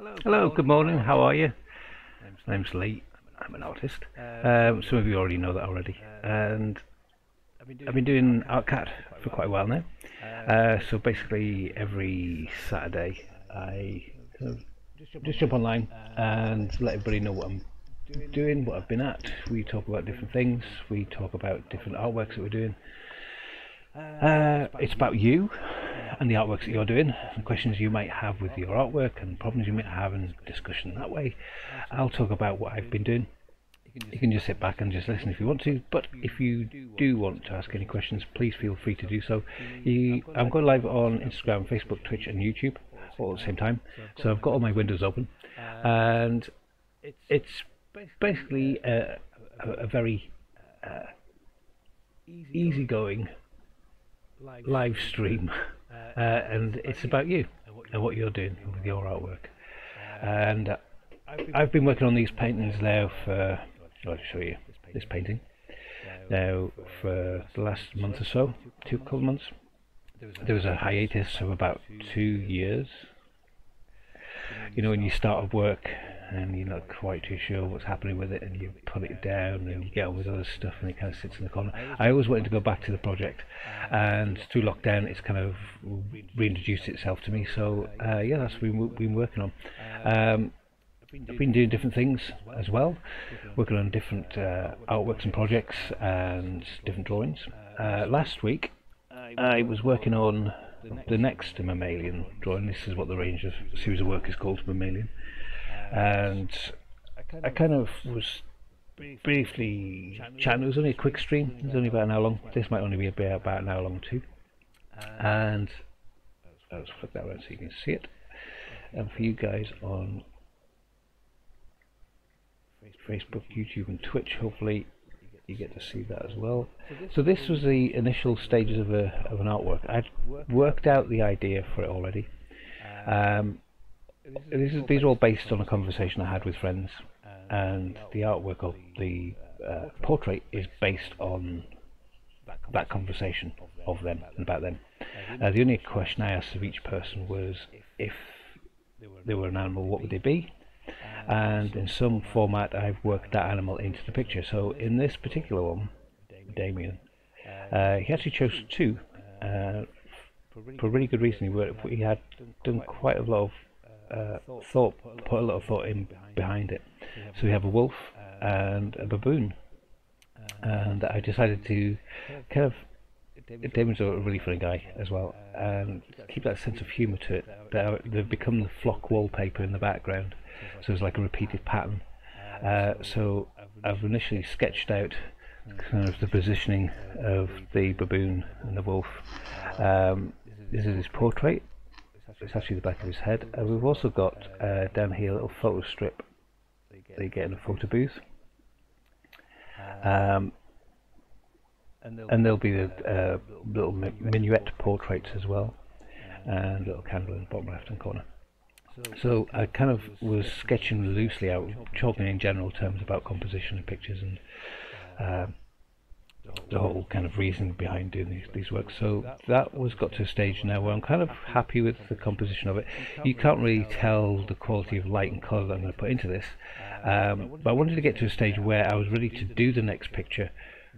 Hello, good morning. How are you? My name's Lee. I'm an artist. Um, some of you already know that already. And I've been doing ArtCat for quite a while now. Uh, so basically, every Saturday, I kind of just jump online and let everybody know what I'm doing, what I've been at. We talk about different things. We talk about different artworks that we're doing. Uh, it's about you and the artworks that you're doing, and questions you might have with your artwork, and problems you might have, and discussion that way. I'll talk about what I've been doing. You can just sit back and just listen if you want to, but if you do want to ask any questions, please feel free to do so. You, I'm going live on Instagram, Facebook, Twitch, and YouTube all at the same time, so I've got all my windows open, and it's basically a, a, a very uh, easygoing live stream, uh, and it's about you and what you're doing with your artwork. And I've been working on these paintings now for. I'll show you this painting now for the last month or so, two couple months. There was a hiatus of about two years. You know, when you start a work and you're not quite too sure what's happening with it, and you put it down and you get on with other stuff, and it kind of sits in the corner. I always wanted to go back to the project, and through lockdown, it's kind of reintroduced itself to me. So uh, yeah, that's what we've been working on. Um, I've been doing different things as well, working on different uh, artworks and projects and different drawings. Uh, last week, I was working on the next mammalian drawing. This is what the range of series of work is called, mammalian and I kind of was briefly chatting. It was only a quick stream. It was only about an hour long. This might only be about an hour long too. And let's flip that around so you can see it. And for you guys on Facebook, YouTube, and Twitch, hopefully you get to see that as well. So this was the initial stages of a of an artwork. I'd worked out the idea for it already. Um, is, these are all based on a conversation I had with friends, and the artwork of the uh, portrait is based on that conversation of them and about them. Uh, the only question I asked of each person was if they were an animal, what would they be? And in some format, I've worked that animal into the picture. So in this particular one, Damien, uh, he actually chose two uh, for a really good reason. He, he had done quite a lot of uh, thought, put a lot of thought in behind it. So we have a wolf and a baboon, and I decided to kind of. Damien's a really funny guy as well, and keep that sense of humour to it. They've become the flock wallpaper in the background, so it's like a repeated pattern. Uh, so I've initially sketched out kind of the positioning of the baboon and the wolf. Um, this is his portrait, it's actually the back of his head. And we've also got uh, down here a little photo strip that you get in a photo booth. Um, and there'll be the uh, little minuet portraits as well, and a little candle in the bottom left hand corner. So I kind of was sketching loosely out, talking in general terms about composition of pictures and uh, the whole kind of reason behind doing these, these works. So that was got to a stage now where I'm kind of happy with the composition of it. You can't really tell the quality of light and colour that I'm going to put into this, um, but I wanted to get to a stage where I was ready to do the next picture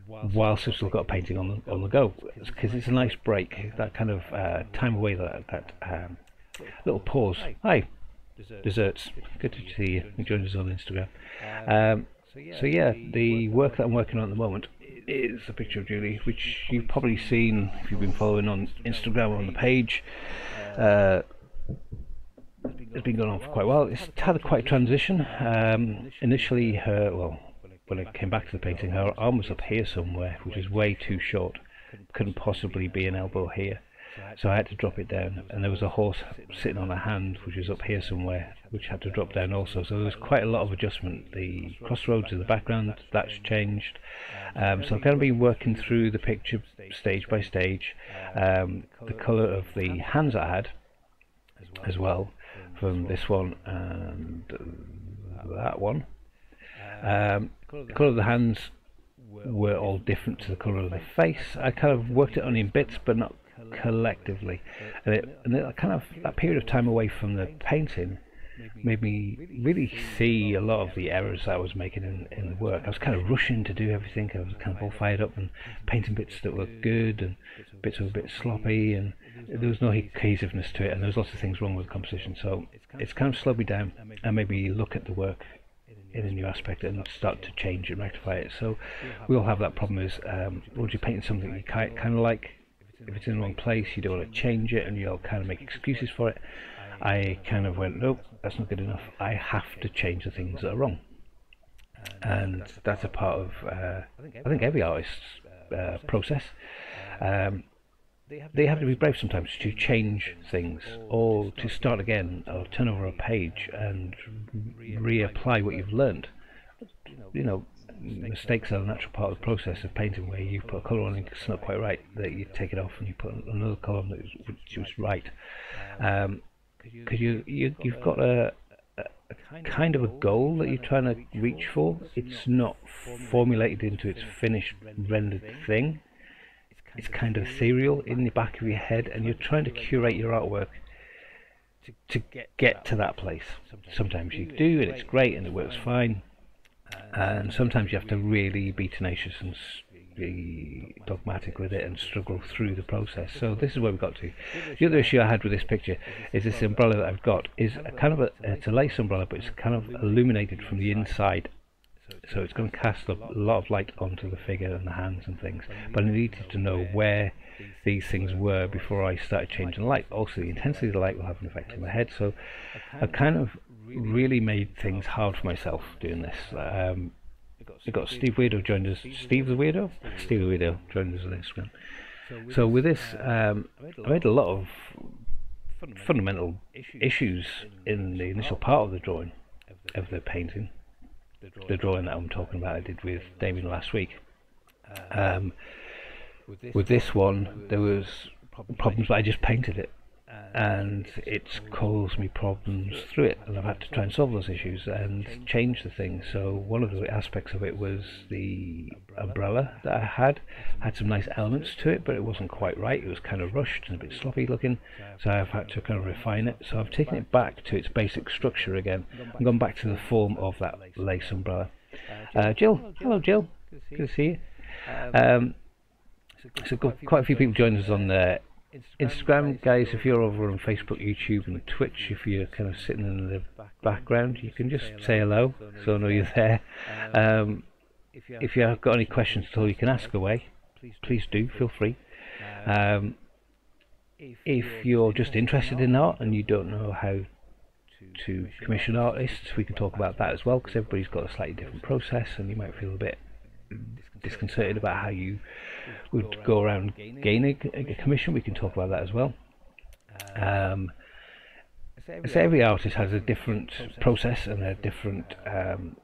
whilst I've still got a painting on the, on the go, because it's a nice break, that kind of uh, time away, that, that um, little pause. Hi, desserts. Good to see you. You joined us on Instagram. Um, so yeah, the work that I'm working on at the moment is a picture of Julie, which you've probably seen if you've been following on Instagram on the page. Uh, it's been going on for quite a while. It's had quite a transition. Um, initially, her well, when I came back to the painting, her arm was up here somewhere, which is way too short. Couldn't possibly be an elbow here. So I had to drop it down, and there was a horse sitting on a hand, which was up here somewhere, which had to drop down also. So there was quite a lot of adjustment. The crossroads in the background, that's changed. Um, so I've kind of been working through the picture stage by stage. Um, the colour of the hands I had, as well, from this one and that one. Um, the colour of the hands were all different to the colour of the face. I kind of worked it on in bits, but not collectively. And, it, and it kind of that period of time away from the painting made me really see a lot of the errors I was making in, in the work. I was kind of rushing to do everything. I was kind of all fired up and painting bits that were good and bits that were a bit sloppy and there was no cohesiveness to it and there was lots of things wrong with the composition. So it's kind of slowed me down and made me look at the work in a new aspect and start to change and rectify it. So we all have that problem is um, once you're painting something you kind of like, if it's in the wrong place you don't want to change it and you'll kind of make excuses for it. I kind of went, nope, that's not good enough. I have to change the things that are wrong. And that's a part of, uh, I think, every artist's uh, process. Um, they have to be brave sometimes to change things or to start again or turn over a page and reapply what you've learned. You know, mistakes are a natural part of the process of painting where you put a colour on and it's not quite right, that you take it off and you put another colour on that which was right. Um, because you, you you've got a, a kind of a goal that you're trying to reach for. It's not formulated into its finished rendered thing. It's kind of ethereal in the back of your head, and you're trying to curate your artwork to get to that place. Sometimes you do, and it's great, and it works fine. And sometimes you have to really be tenacious and be dogmatic with it and struggle through the process. So this is where we got to. The other issue I had with this picture is this umbrella that I've got is a kind of a it's a lace umbrella, but it's kind of illuminated from the inside. So it's going to cast a lot of light onto the figure and the hands and things. But I needed to know where these things were before I started changing the light. Also, the intensity of the light will have an effect on my head. So I kind of really made things hard for myself doing this. Um, we got Steve Weirdo joined us. Steve the Weirdo? Steve the Weirdo joined us on Instagram. So with this, um, I made a lot of fundamental issues in the initial part of the drawing, of the painting. The drawing that I'm talking about I did with Damien last week. Um, with this one, there was problems, but I just painted it and it's caused me problems through it. And I've had to try and solve those issues and change the thing. So one of the aspects of it was the umbrella that I had. Had some nice elements to it but it wasn't quite right. It was kind of rushed and a bit sloppy looking. So I've had to kind of refine it. So I've taken it back to its basic structure again and gone back to the form of that lace umbrella. Uh, Jill. Hello Jill. Good to see you. Um, so quite a few people joined us on there Instagram, guys, if you're over on Facebook, YouTube, and Twitch, if you're kind of sitting in the background, you can just say hello, so I know you're there. Um, if you have got any questions at all, you can ask away. Please do, feel free. Um, if you're just interested in art and you don't know how to commission artists, we can talk about that as well, because everybody's got a slightly different process, and you might feel a bit disconcerted about how you would go around gaining a commission. We can talk about that as well. Um, so every artist has a different process and a different um,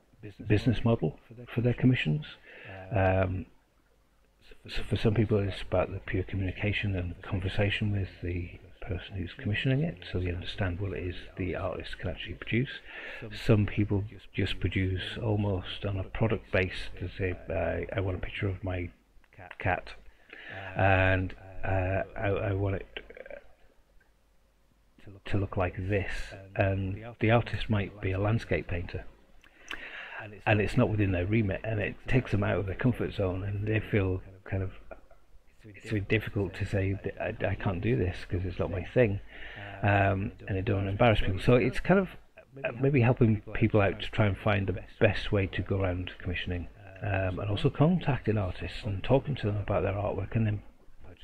business model for their commissions. Um, so for some people, it's about the pure communication and conversation with the person who's commissioning it, so they understand what it is the artist can actually produce. Some people just produce almost on a product base to say, uh, I want a picture of my cat, and uh, I, I, want it to look like this, and the artist might be a landscape painter. And it's not within their remit, and it takes them out of their comfort zone, and they feel kind of it's very difficult to say I, I can't do this because it's not my thing, um, and I don't embarrass people. So it's kind of uh, maybe helping people out to try and find the best way to go around commissioning, um, and also contacting artists and talking to them about their artwork and then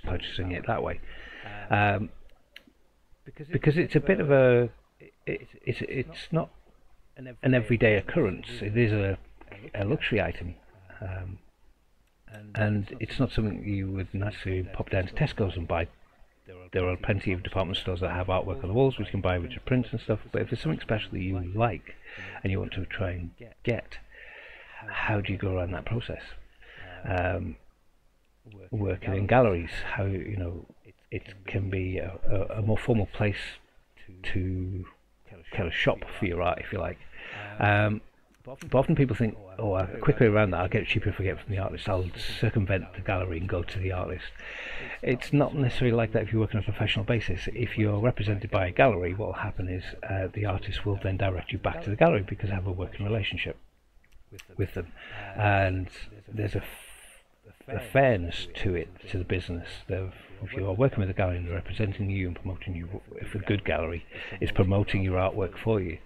purchasing it that way. Um, because it's a bit of a it, it's it's not an everyday occurrence. It is a, a luxury item. Um, and it's not something you would necessarily pop down to Tesco's and buy. There are plenty of department stores that have artwork on the walls which you can buy which are prints and stuff, but if there's something special that you like and you want to try and get, how do you go around that process? Um, working in galleries, how, you know, it can be a, a, a more formal place to kind of shop for your art, if you like. Um, But often people think, oh, uh, quickly around that, I'll get cheaper if I get from the artist. I'll circumvent the gallery and go to the artist. It's not necessarily like that if you work on a professional basis. If you're represented by a gallery, what will happen is uh, the artist will then direct you back to the gallery because they have a working relationship with them. And there's a, a fairness to it, to the business. if you are working with a gallery and representing you and promoting you, if a good gallery is promoting your artwork for you,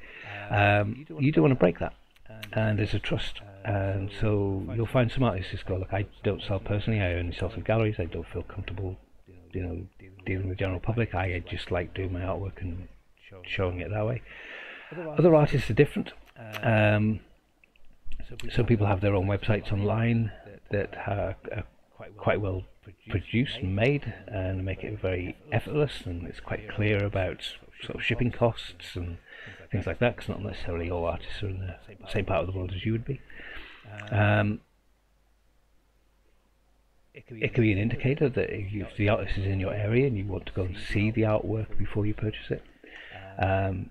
um, you don't want to break that and there's a trust. And so you'll find some artists who go, look, I don't sell personally, I only sell through galleries, I don't feel comfortable, you know, dealing with the general public, I just like doing my artwork and showing it that way. Other artists are different. Um, so people have their own websites online that are, are quite well produced and made and make it very effortless and it's quite clear about sort of shipping costs and things like that, because not necessarily all artists are in the same part of the world as you would be. Um, it could be an indicator that if the artist is in your area and you want to go and see the artwork before you purchase it. Um,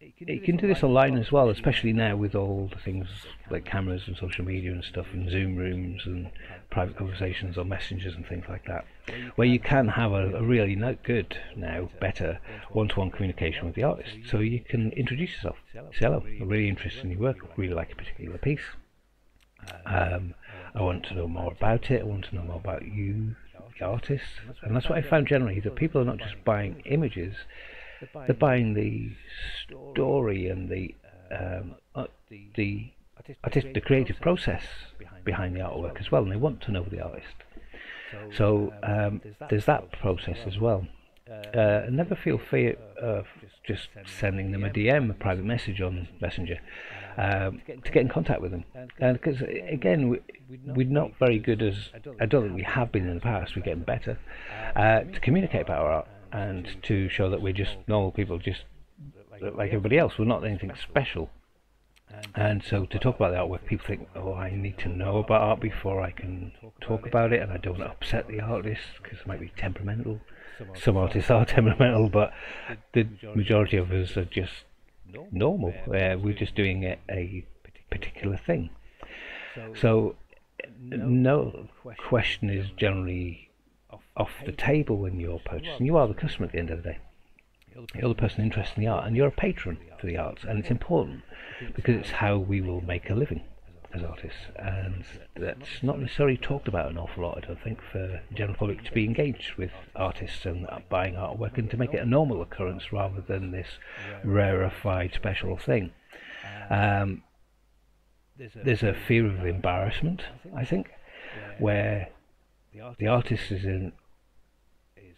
you can do this online as well, especially now with all the things like cameras and social media and stuff, and Zoom rooms and private conversations on messengers and things like that, where you can have a, a really good now, better one-to-one communication with the artist. So you can introduce yourself. Hello. I'm really interested in your work. Really like a particular piece. Um, I want to know more about it. I want to know more about you, the artist, and that's what I found generally that people are not just buying images they're buying the story and the um, uh, the artistic, the creative process behind the artwork as well, and they want to know the artist. So um, there's that process as well. Uh, never feel fear of just sending them a DM, a private message on Messenger, um, to get in contact with them. And because again, we, we're not very good as I don't think we have been in the past. We're getting better uh, to communicate about our art and to show that we're just normal people, just like everybody else. We're not anything special. And so to talk about the artwork, people think, oh, I need to know about art before I can talk about it, and I don't want to upset the artist because it might be temperamental. Some artists are temperamental, but the majority of us are just normal. Uh, we're just doing a, a particular thing. So no question is generally off the table when you're purchasing. You are the customer at the end of the day. You're the person interested in the art, and you're a patron for the arts, and it's important because it's how we will make a living as artists, and that's not necessarily talked about an awful lot. I don't think for the general public to be engaged with artists and buying artwork, and to make it a normal occurrence rather than this rarefied special thing. Um, there's a fear of embarrassment, I think, where the artist is in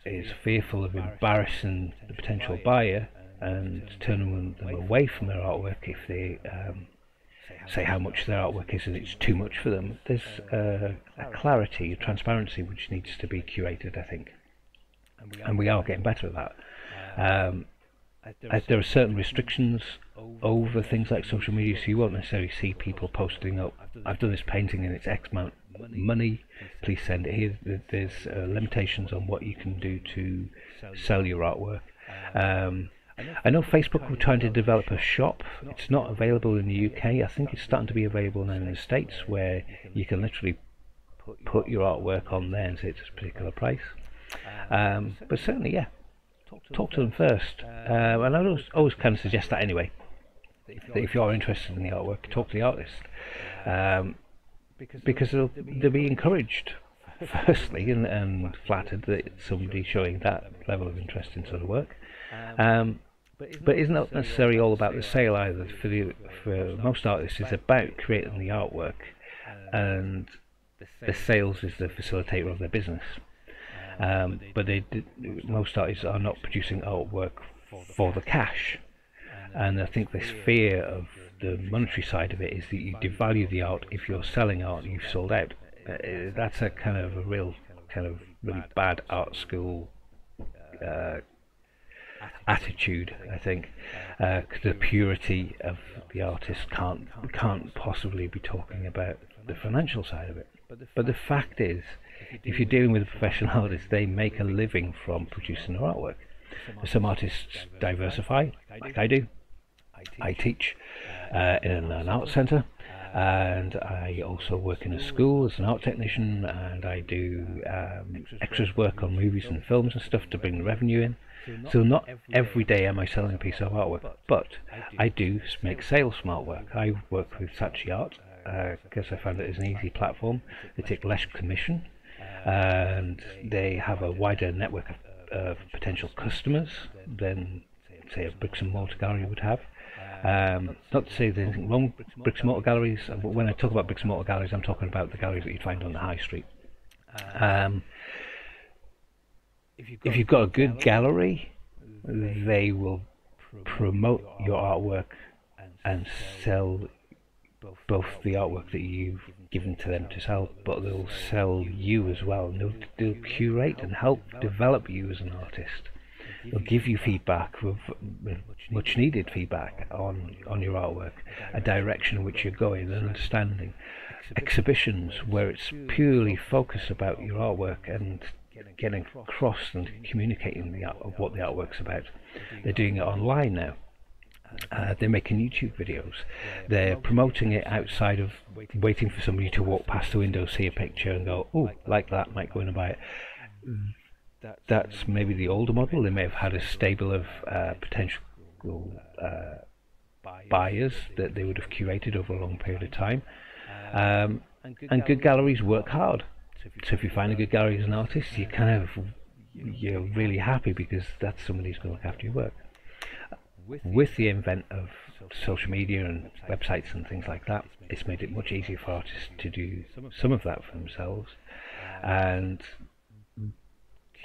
is fearful of embarrassing the potential buyer and turning them away from their artwork if they um, say how much their artwork is and it's too much for them. There's uh, a clarity, a transparency which needs to be curated, I think, and we are getting better at that. Um, there are certain restrictions over things like social media, so you won't necessarily see people posting up. I've done this painting and it's X amount money, please send it here. There's uh, limitations on what you can do to sell your artwork. Um, I know Facebook were trying to develop a shop. It's not available in the UK. I think it's starting to be available now in the States where you can literally put your artwork on there and say it's a particular price. Um, but certainly, yeah, talk to them first. Uh, and I always, always kind of suggest that anyway. That if you're interested in the artwork, talk to the artist. Um, because they'll, they'll be encouraged firstly and, and flattered that somebody showing that level of interest in sort of work. Um, but it's not necessarily all about the sale either. For the for most artists, it's about creating the artwork, and the sales is the facilitator of their business. Um, but they most artists are not producing artwork for the cash, and I think this fear of the monetary side of it is that you devalue the art if you're selling art you've sold out. Uh, that's a kind of a real kind of really bad art school uh, attitude, I think. Uh, the purity of the artist can't can't possibly be talking about the financial side of it. But the fact is, if you're dealing with a professional artist, they make a living from producing their artwork. Some artists diversify, like I do. I teach uh, in an art centre and I also work in a school as an art technician and I do um, extras work on movies and films and stuff to bring the revenue in. So not every day am I selling a piece of artwork, but I do make sales from artwork. I work with Saatchi Art because uh, I found it is an easy platform. They take less commission and they have a wider network of, of potential customers than say a bricks and mortar gallery would have. Um, not to say there's anything wrong with bricks and mortar galleries, but when I talk about bricks and mortar galleries, I'm talking about the galleries that you'd find on the high street. Um, if you've got a good gallery, they will promote your artwork and sell both the artwork that you've given to them to sell, but they'll sell you as well. And they'll, they'll curate and help develop you as an artist. They'll give you feedback, much needed feedback on, on your artwork, a direction in which you're going, an understanding. Exhibitions where it's purely focused about your artwork and getting across and communicating the of what the artwork's about. They're doing it online now. Uh, they're making YouTube videos. They're promoting it outside of waiting for somebody to walk past the window, see a picture, and go, "Oh, like that, might go in and buy it." That's maybe the older model. They may have had a stable of uh, potential uh, buyers that they would have curated over a long period of time. Um, and good galleries work hard. So if you find a good gallery as an artist, you kind of you're really happy because that's somebody who's going to look after your work. With the invent of social media and websites and things like that, it's made it much easier for artists to do some of that for themselves and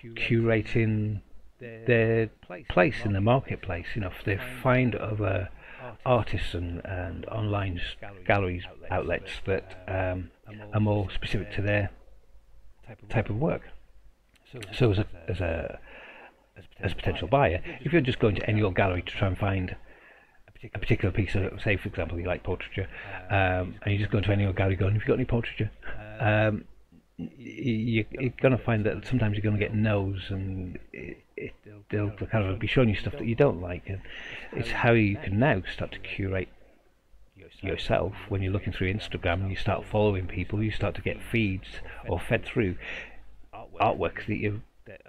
curating their place in the marketplace. You know, if they find other artists and, and online galleries outlets that um, are more specific to their type of work. So as a, as a as a potential buyer, if you're just going to any old gallery to try and find a particular piece of, say for example, you like portraiture, um, and you just go into any old gallery going, have you got any portraiture? Um, you, are going to find that sometimes you're going to get no's and it, it, they'll kind of be showing you stuff that you don't like and it's how you can now start to curate yourself. When you're looking through Instagram and you start following people you start to get feeds or fed through artwork that you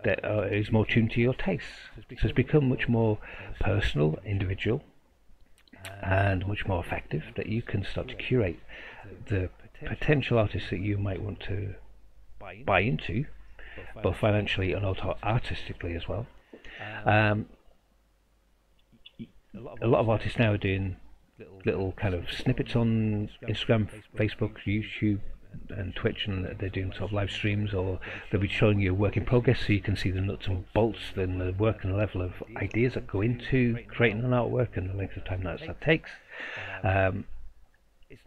that uh, is more tuned to your tastes. So it's become much more personal individual and much more effective that you can start to curate the potential artists that you might want to buy into, both financially and also artistically as well. Um, a lot of artists now are doing little kind of snippets on Instagram, Facebook, YouTube, and Twitch, and they're doing sort of live streams, or they'll be showing you a work in progress, so you can see the nuts and bolts, then the work and the level of ideas that go into creating an artwork, and the length of time that that takes. Um,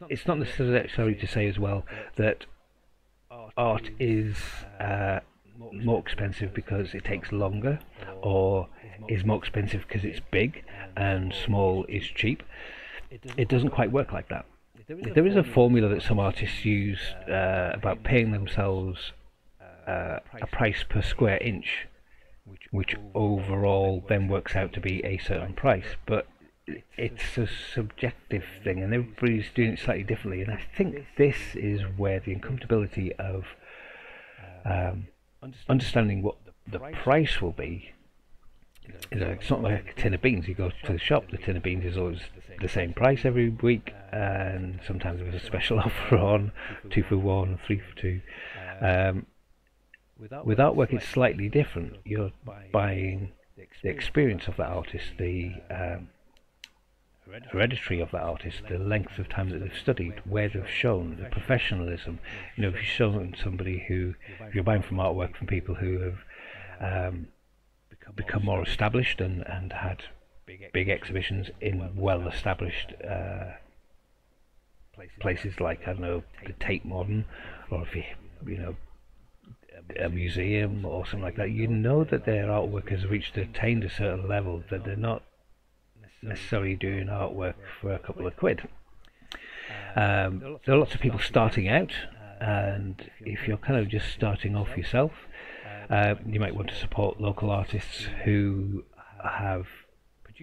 it's not necessarily to say as well that art is uh, more expensive because it takes longer, or is more expensive because it's big and small is cheap. It doesn't quite work like that. There is a formula that some artists use uh, about paying themselves uh, a price per square inch, which overall then works out to be a certain price. But it's a subjective thing, and everybody's doing it slightly differently. And I think this is where the uncomfortability of um, understanding what the price will be. You know, it's not like a tin of beans. You go to the shop, the tin of beans is always the same price every week, and sometimes there's a special offer on two for one, three for two. Um, with artwork, it's slightly different. You're buying the experience of that artist, the um, hereditary of that artist, the length of time that they've studied, where they've shown, the professionalism. You know, if you've shown somebody who, if you're buying from artwork from people who have um, become more established and, and had big exhibitions in well-established uh, places like, I don't know, the Tate Modern, or if you, you know, a museum or something like that, you know that their artwork has reached, attained a certain level, that they're not necessarily doing artwork for a couple of quid. Um, there are lots of people starting out, and if you're kind of just starting off yourself, uh, you might want to support local artists who have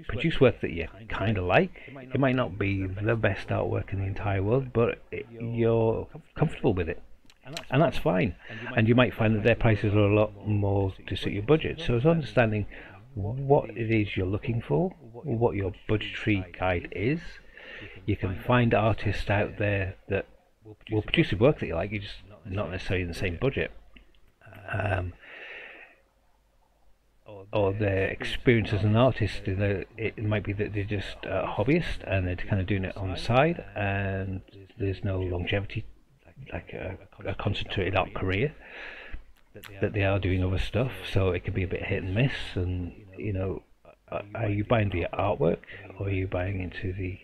produce work that you kind of like. It might not be the best artwork in the entire world, but it, you're comfortable with it. And that's fine. And you might find that their prices are a lot more to suit your budget. So it's understanding what it is you're looking for, what your budgetary guide is. You can find artists out there that will produce the work that you like, you just not necessarily in the same budget. Um, or their experience as an artist. It might be that they're just a hobbyist and they're kind of doing it on the side, and there's no longevity, like a, a concentrated art career. That they are doing other stuff, so it can be a bit hit and miss. And you know, are you buying the artwork? or are you buying into the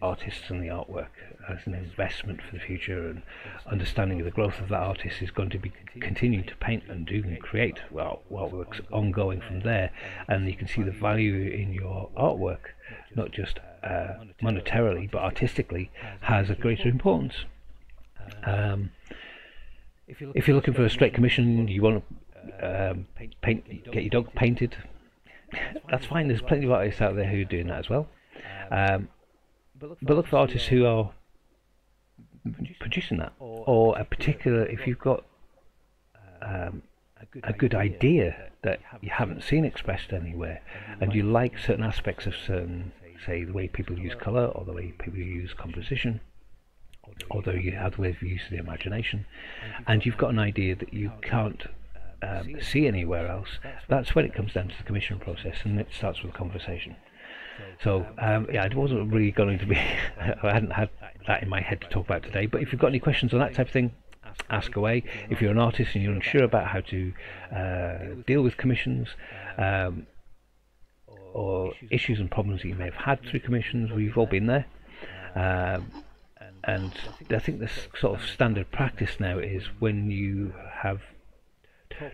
artists? and the artwork as an investment for the future and understanding of the growth of that artist is going to be continuing to paint and do and create well what works ongoing from there. and you can see the value in your artwork not just uh, monetarily but artistically has a greater importance. Um, if you're looking for a straight commission you want to um, paint get your dog painted. that's fine there's plenty of artists out there who are doing that as well. Um, but look, for artists who are producing that, or a particular. If you've got um, a good idea that you haven't seen expressed anywhere, and you like certain aspects of certain, say, the way people use colour, or the way people use composition, although you have the way of use of the imagination, and you've got an idea that you can't um, see anywhere else, that's when it comes down to the commission process, and it starts with a conversation. So um, yeah, it wasn't really going to be. I hadn't had that in my head to talk about today. But if you've got any questions on that type of thing, ask away. If you're an artist and you're unsure about how to uh, deal with commissions. Um, or issues and problems that you may have had through commissions, we've all been there. Um, and I think this sort of standard practice now is when you have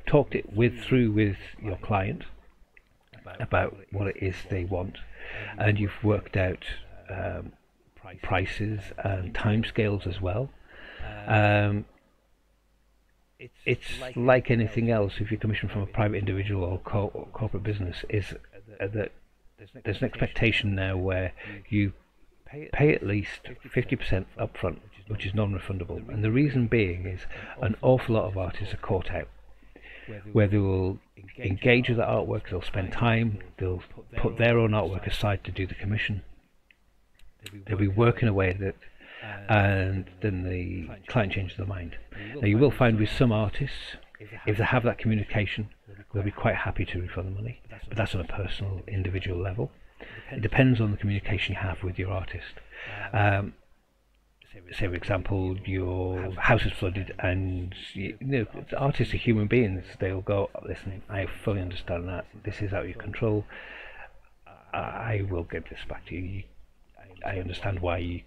talked it with through with your client about what it is they want and you've worked out um, prices and timescales as well. Um, it's like anything else. If you commission from a private individual or, co or corporate business, is uh, that there's an expectation now where you pay at least 50% upfront, which is non-refundable. And the reason being is an awful lot of artists are caught out where they will engage with the artwork, they'll spend time, they'll put their own artwork aside to do the commission. They'll be working away at it, and then the client changes their mind. Now you will find with some artists, if they have that communication, they'll be quite happy to refund the money, but that's on a personal, individual level. It depends on the communication you have with your artist. Um, say for example your house is flooded and you, you know artists are human beings. They'll go listen I fully understand that. This is out of your control. I will get this back to you. I understand why you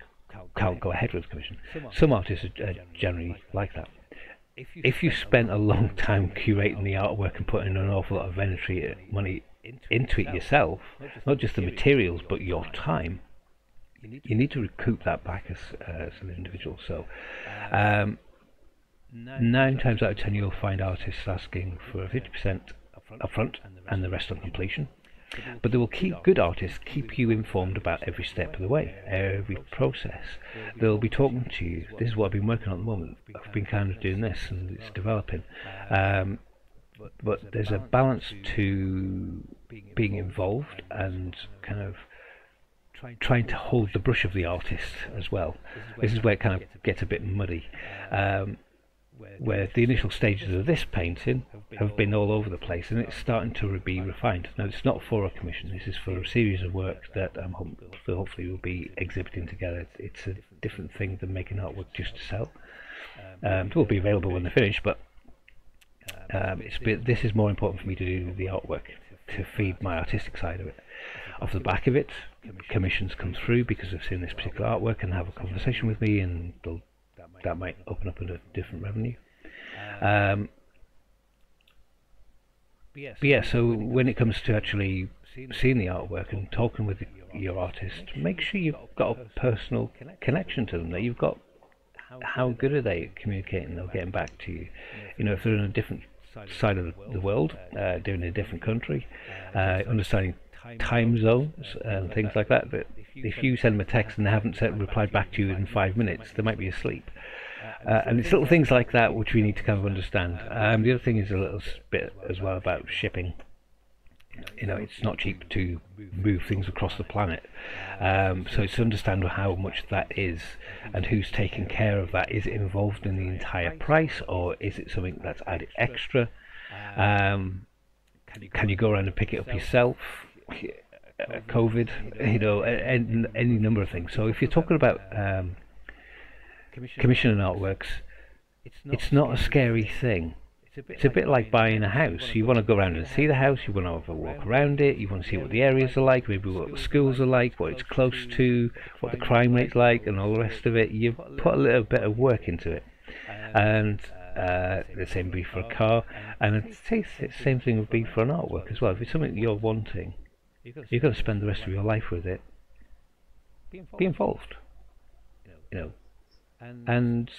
can't go ahead with the commission. Some artists are generally like that. if you spent a long time curating the artwork and putting an awful lot of energy uh, money into it yourself not just the materials but your time you need to recoup that back as, as an individual. So, um, nine times out of ten, you'll find artists asking for 50% upfront and the rest on completion. But they will keep good artists keep you informed about every step of the way, every process. They'll be talking to you. This is what I've been working on at the moment. I've been kind of doing this, and it's developing. Um, but there's a balance to being involved and kind of trying to hold the brush of the artist as well. This is where it kind of gets a bit muddy. Um, where the initial stages of this painting have been all over the place and it's starting to be refined. Now it's not for a commission, this is for a series of works that um, hopefully will be exhibiting together. It's a different thing than making artwork just to sell. Um, it will be available when they're finished but um, this is more important for me to do the artwork, to feed my artistic side of it. Off the back of it, commissions come through because they've seen this particular artwork and have a conversation with me, and that might open up a different revenue. Um, but yeah, so when it comes to actually seeing the artwork and talking with your artist, make sure you've got a personal connection to them. That you've got how good are they at communicating or getting back to you? You know, if they're in a different side of the world, uh, doing in a different country, uh, understanding time zones and things like that. But if you send them a text and they haven't sent, replied back to you in five minutes, they might be asleep. Uh, and it's little things like that which we need to kind of understand. Um, the other thing is a little bit as well about shipping. You know, it's not cheap to move things across the planet. Um, so it's to understand how much that is and who's taking care of that. Is it involved in the entire price or is it something that's added extra? Um, can you go around and pick it up yourself? Uh, COVID, you know, any, any number of things. So if you're talking about um, commissioning artworks, it's not a scary thing. It's a bit like buying a house. You want to go around and see the house, you want to have a walk around it, you want to see what the areas are like, maybe what the schools are like, what it's close to, what the crime rate's like, and all the rest of it. You put a little bit of work into it. And uh, the same would be for a car, and the same thing would be for an artwork as well. If it's something you're wanting, you're going to spend the rest of your life with it. Be involved. You know, and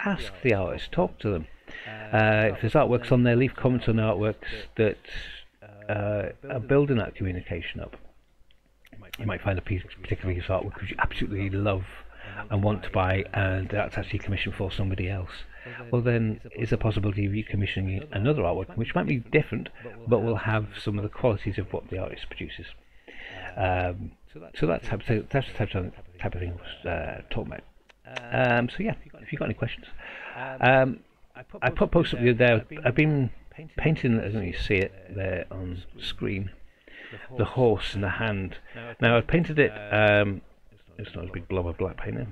ask the artist, talk to them. Uh, if there's artworks on there, leave comments on artworks that uh, are building that communication up. You might find a piece, particular piece of artwork which you absolutely love and want to buy, and that's actually commissioned for somebody else. Well, then, is a possibility of you commissioning another artwork, which might be different, but will have some of the qualities of what the artist produces. Um, so that's, that's the type of, type of thing I was uh, talking about. Um, so yeah, if you've got any questions. Um, I put post up the other day, I've been painting, I don't you see it there on screen, the horse and the hand. Now I've painted it, um, it's not a big blob of black paint.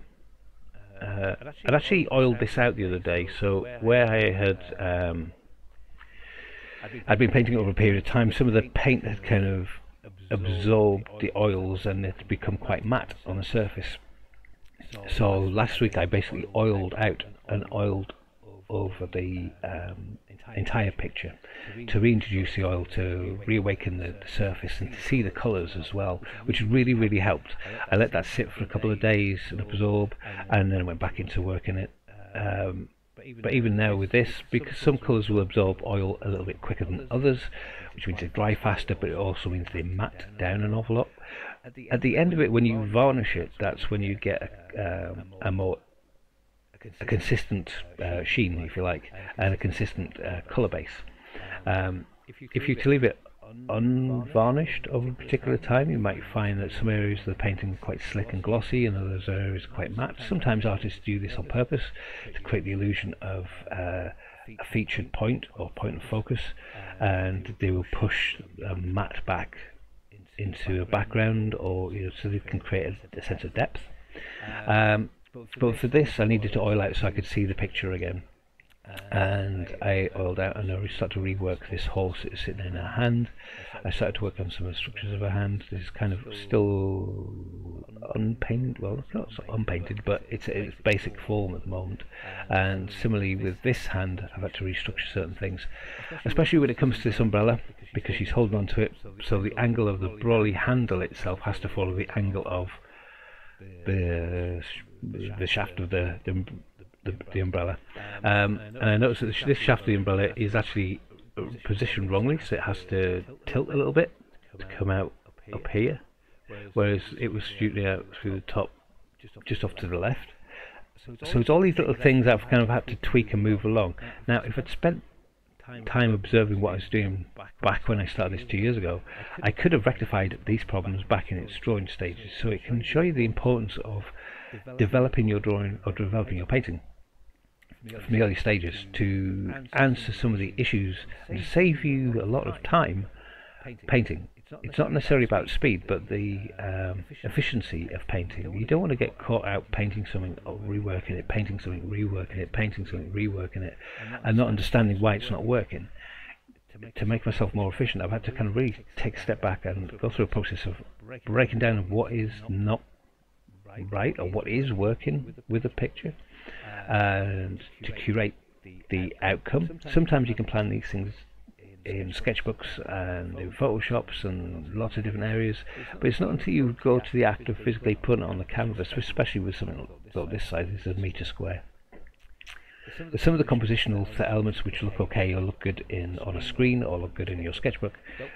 Uh, I'd actually oiled this out the other day, so where I had um, I'd been painting over a period of time, some of the paint had kind of absorbed the oils and it had become quite matte on the surface. So last week I basically oiled out and oiled over the um, entire picture to reintroduce the oil to reawaken the, the, surface and to see the colours as well which really really helped. I let that sit for a couple of days and absorb and then went back into working it. Um, but even now with this because some colours will absorb oil a little bit quicker than others which means they dry faster but it also means they matte down an awful lot. At the end of it when you varnish it that's when you get a, um, a more a consistent uh, sheen, if you like, and a consistent uh, colour base. Um, if you leave it unvarnished over a particular time, you might find that some areas of the painting are quite slick and glossy, and others areas are quite matte. Sometimes artists do this on purpose to create the illusion of uh, a featured point or point of focus, and they will push a matte back into a background, or you know, so they can create a, a sense of depth. Um, but for this I needed to oil out so I could see the picture again and I oiled out and I started to rework this horse that is sitting in her hand. I started to work on some of the structures of her hand. This is kind of still unpainted, well not unpainted but it's its basic form at the moment and similarly with this hand I've had to restructure certain things especially when it comes to this umbrella because she's holding on to it so the angle of the brolly handle itself has to follow the angle of the the shaft of the the, the, the umbrella. Um, and I noticed that this shaft of the umbrella is actually positioned wrongly, so it has to tilt a little bit to come out up here, whereas it was shooting out through the top, just off to the left. So it's all these little things I've kind of had to tweak and move along. Now, if I'd spent time observing what I was doing back when I started this two years ago, I could have rectified these problems back in its drawing stages. So it can show you the importance of developing your drawing or developing your painting from the early stages to answer some of the issues and save you a lot of time painting. It's not necessarily about speed, but the um, efficiency of painting. You don't want to get caught out painting something, or reworking it, painting something, reworking it, painting something, reworking it, and not understanding why it's not working. To make myself more efficient, I've had to kind of really take a step back and go through a process of breaking down what is not right or what is working with a picture and to curate the outcome. Sometimes you can plan these things in sketchbooks and in photoshops and lots of different areas but it's not until you go to the act of physically putting it on the canvas especially with something like this size this is a meter square some of the compositional elements which look okay or look good in on a screen or look good in your sketchbook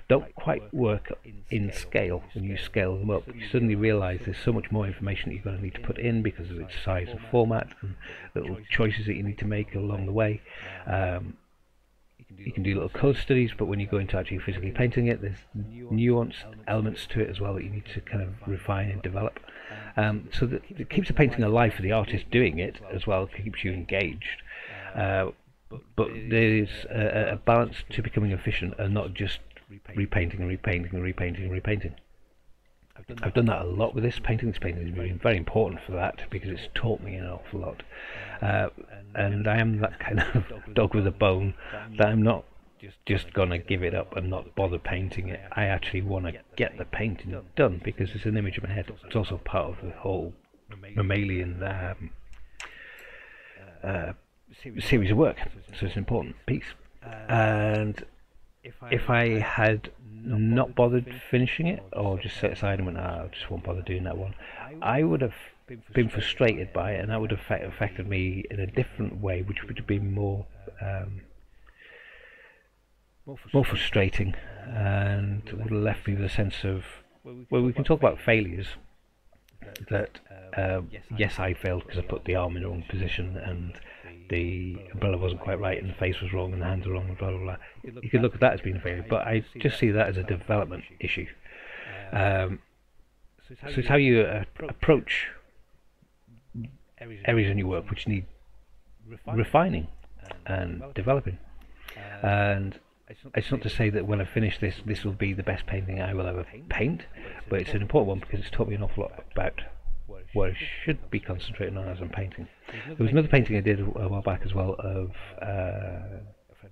don't quite work in scale when you scale them up. You suddenly realize there's so much more information that you're going to need to put in because of its size and format and little choices that you need to make along the way. Um, you can do little code studies, but when you go into actually physically painting it, there's nuance elements to it as well that you need to kind of refine and develop. Um, so that it keeps the painting alive for the artist doing it as well, keeps you engaged. Uh, but there is a, a, balance to becoming efficient and not just repainting and repainting and repainting and repainting. I've done that a lot with this painting. This painting has been very important for that because it's taught me an awful lot. Uh, and I am that kind of dog with a bone that I'm not just just gonna give it up and not bother painting it. I actually want to get the painting done because it's an image in my head. It's also part of the whole mammalian um, uh, series of work, so it's an important piece. And if I had not bothered finishing it, or just set aside and went, ah, I just won't bother doing that one, I would have been frustrated by it, and that would have affected me in a different way, which would have been more um, more frustrating, and would have left me with a sense of well, we can talk about failures. That uh, yes, I failed because I put the arm in the wrong position, and the umbrella wasn't quite right, and the face was wrong, and the hands were wrong, and blah blah blah. You could look at that as being a failure, but I just see that as a development issue. Um, so it's how you uh, approach areas in your work which need refining and developing. And it's not to say that when I finish this, this will be the best painting I will ever paint, but it's an important one because it's taught me an awful lot about what I should be concentrating on as I'm painting. There was another painting I did a while back as well of uh,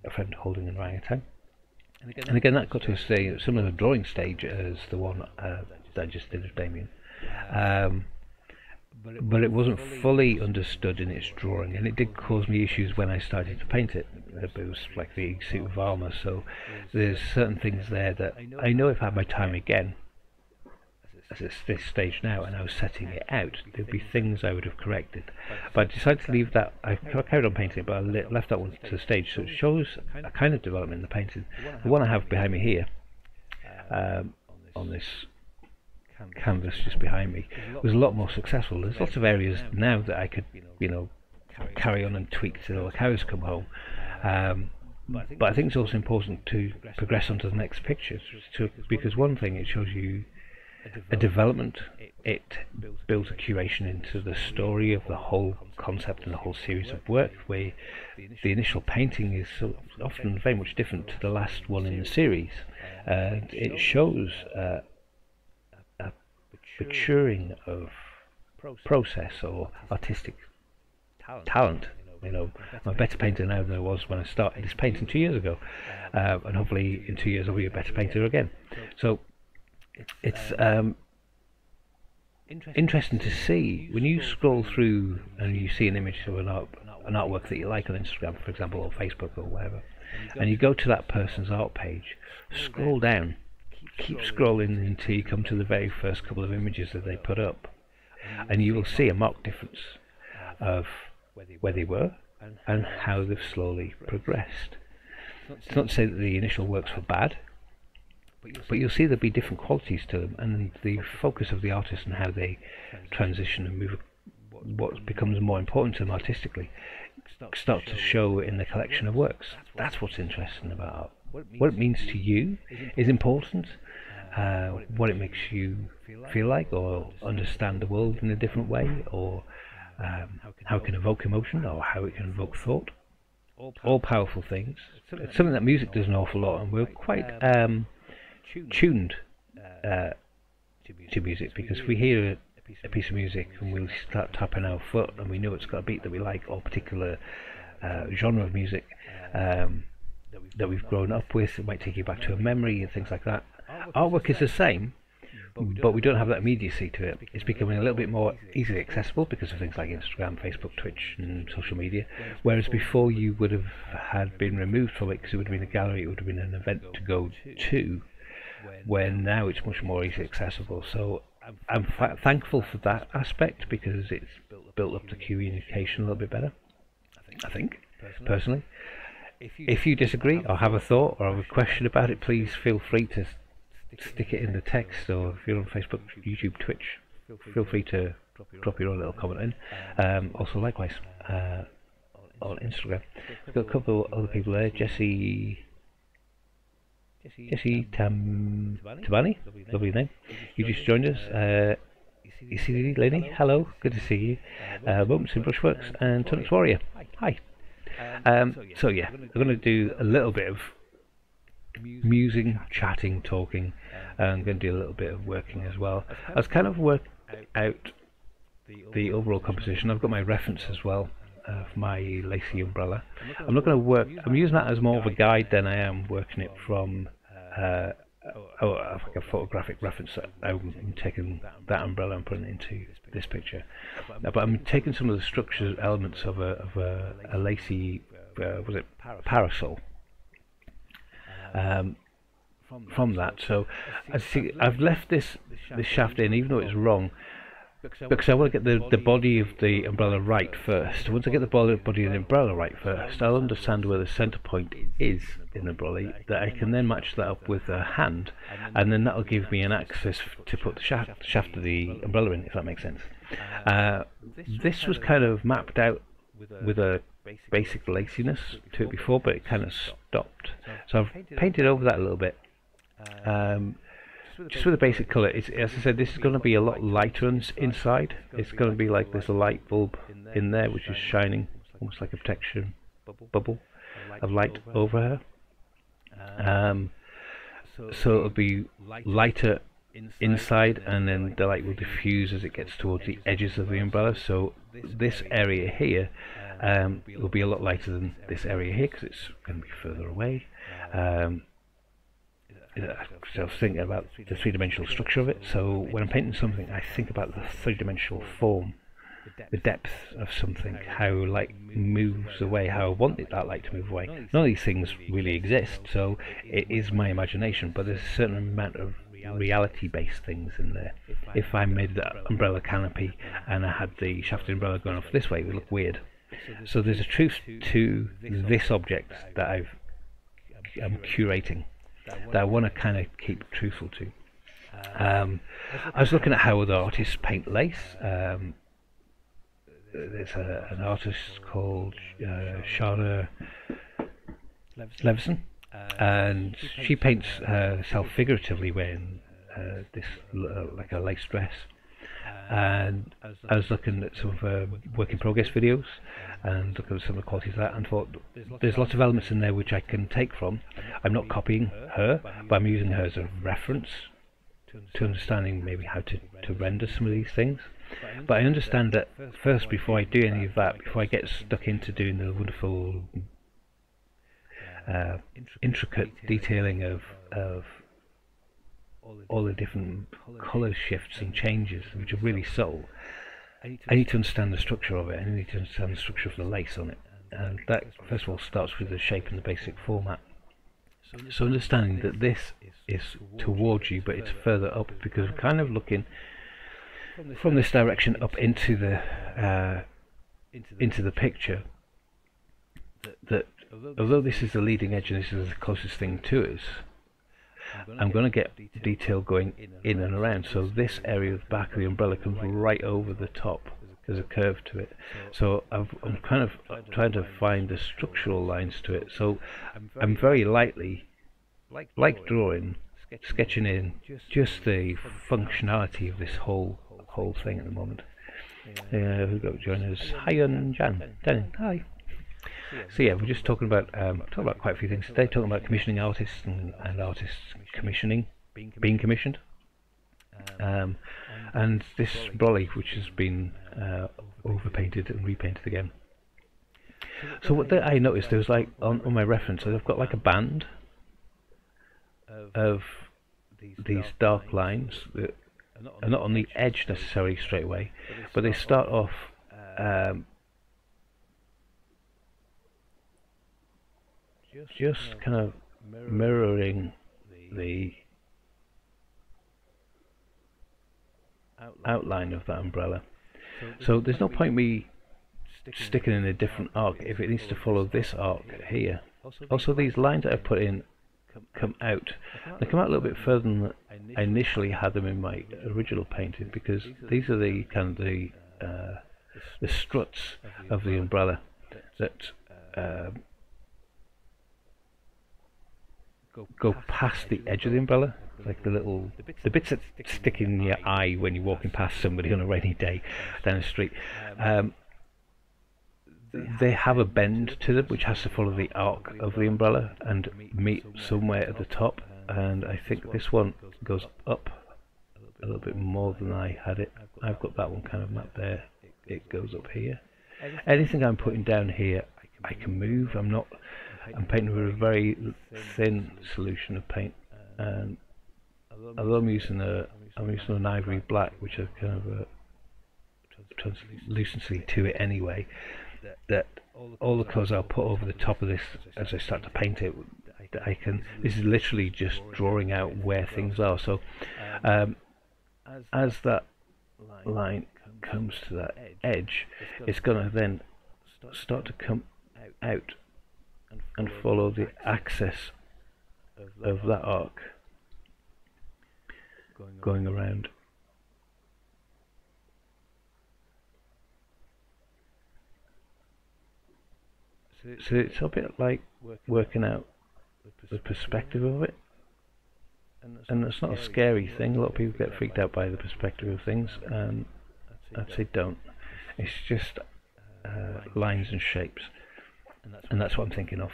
a friend holding an orangutan. And again, that got to a stage, similar drawing stage as the one uh, that I just did of Damien. Um, but it wasn't fully understood in its drawing, and it did cause me issues when I started to paint it. It was like the suit of armour, so there's certain things there that I know if I had my time again, as it's this stage now, and I was setting it out, there'd be things I would have corrected. But I decided to leave that. I carried on painting but I left that one to the stage, so it shows a kind of development in the painting. The one I have behind me here, um, on this canvas just behind me was a lot more successful. There's lots of areas now that I could, you know, carry on and tweak till the cows come home. Um, but I think it's also important to progress on to the next picture to, because one thing it shows you a development, it builds a curation into the story of the whole concept and the whole series of work where the initial painting is often very much different to the last one in the series and it shows uh, maturing of process. or artistic talent. You know, I'm a better painter now than I was when I started this painting two years ago, uh, and hopefully in two years I'll be a better painter again. So it's um, interesting to see. when you scroll through and you see an image of an art, an artwork that you like on Instagram, for example, or Facebook or whatever, and you go to that person's art page, scroll down keep scrolling until you come to the very first couple of images that they put up and you will see a marked difference of where they were and how they've slowly progressed. It's not to say that the initial works were bad, but you'll see there'll be different qualities to them and the focus of the artist and how they transition and move what becomes more important to them artistically start to show in the collection of works. That's what's interesting about art. What it means to you is important, uh, what it makes you feel like or understand the world in a different way or um, how it can evoke emotion or how it can evoke thought. All powerful things. It's something that music does an awful lot and we're quite um, tuned uh, to music because we hear a piece of music and we'll start tapping our foot and we know it's got a beat that we like or a particular uh, genre of music um, that we've grown up with. It might take you back to a memory and things like that artwork is the same, but we don't have that immediacy to it. It's becoming a little bit more easily accessible because of things like Instagram, Facebook, Twitch, and social media. Whereas before you would have had been removed from it because it would have been a gallery, it would have been an event to go to. When now it's much more easily accessible. So I'm thankful for that aspect because it's built up the communication a little bit better. I think, personally. If you disagree or have a thought or have a question about it, please feel free to stick it in the text or if you're on Facebook, YouTube, Twitch, feel free to drop your own little comment in. Um, also, likewise, uh, on Instagram. We've got a couple of other people there. Jesse. Jesse Tam Tabani, lovely name. You just joined us. Uh, ECD Lenny, hello, good to see you. Uh, Bumps in Brushworks and Tonix Warrior, hi. Um, so yeah, we're going to do a little bit of musing, chatting, talking. I'm going to do a little bit of working as well. I was kind of work out the overall composition. I've got my reference as well of my lacy umbrella. I'm not going to work, I'm using that as more of a guide than I am working it from uh, oh, like a photographic reference. I'm taking that umbrella and putting it into this picture. Uh, but I'm taking some of the structural elements of a, of a, a lacy, uh, was it parasol? Um, from that. So I see I've left this this shaft in, even though it's wrong, because I want to get the, the body of the umbrella right first. Once I get the body, of the umbrella right first, I'll understand where the center point is in the umbrella, that I can then match that up with a hand, and then that'll give me an access to put the shaft, shaft of the umbrella in, if that makes sense. Uh, this was kind of mapped out with a basic laciness to it before, but it kind of stopped. So I've painted over that a little bit. Um, just with a basic colour, it's, as I said, this is going to be a lot lighter inside. It's going to be like there's a light bulb in there which is shining, almost like a protection bubble of light over her. Um, so it'll be lighter inside and then the light will diffuse as it gets towards the edges of the umbrella. So this area here um, will be a lot lighter than this area here because it's going to be further away. Um, so Uh, I was thinking about the three-dimensional structure of it. So when I'm painting something, I think about the three-dimensional form, the depth of something, how light moves away, how I want that light to move away. None of these things really exist, so it is my imagination. But there's a certain amount of reality-based things in there. If I made that umbrella canopy and I had the shafted umbrella going off this way, it would look weird. So there's a truth to this object that I've I'm curating that I want to kind of keep truthful to. Um, I was looking at how other artists paint lace. Um, there's a, an artist called uh, Shana Levenson, and she paints herself figuratively wearing uh, this uh, like a lace dress. And I was looking at some of her work in progress videos, and look at some of the qualities of that and thought there's lots of elements in there which I can take from. I'm not copying her, but I'm using her as a reference to understanding maybe how to, to render some of these things. But I understand that first, before I do any of that, before I get stuck into doing the wonderful uh, intricate detailing of, of all the different colour shifts and changes, which are really subtle, I need to understand the structure of it. I need to understand the structure of the lace on it. And that, first of all, starts with the shape and the basic format. So understanding that this is towards you, but it's further up because we're kind of looking from this direction up into the uh, into the picture. That although this is the leading edge and this is the closest thing to us, I'm going to get detail going in and around. So this area of the back of the umbrella comes right over the top. There's a curve to it. So i am kind of trying to find the structural lines to it. So I'm very lightly, like drawing, sketching in just the functionality of this whole whole thing at the moment. Uh, who got join us? Hi, Jan. Dan. Hi. So yeah, we're just talking about um, talking about quite a few things today. Talking about commissioning artists and, and artists commissioning, being commissioned, um, and this brolly which has been uh, overpainted and repainted again. So what the, I noticed there was like on, on my reference, I've got like a band of these dark lines that are not on the edge necessarily straight away, but they start off um, just kind of mirroring the outline of that umbrella. So there's no point me sticking in a different arc if it needs to follow this arc here. Also these lines that I've put in come out. They come out a little bit further than I initially had them in my original painting because these are the kind of the uh, the struts of the umbrella that uh, go past the edge of the umbrella like the little the bits that stick in your eye when you're walking past somebody on a rainy day down the street. Um, they have a bend to them which has to follow the arc of the umbrella and meet somewhere at the top. And I think this one goes up a little bit more than I had it. I've got that one kind of mapped there. It goes up here. Anything I'm putting down here I can move. I'm not I'm painting with a very thin solution of paint. And although I'm using a I'm using an ivory black which has kind of a translucency to it anyway that all the colours I'll put over the top of this as I start to paint it that I can this is literally just drawing out where things are. So um, as that line comes to that edge it's going to then start to come out and follow the axis of that arc going around So it's a bit like working out the perspective of it. And it's not a scary thing. A lot of people get freaked out by the perspective of things, and I'd say don't. It's just uh, lines and shapes, and that's what I'm thinking of.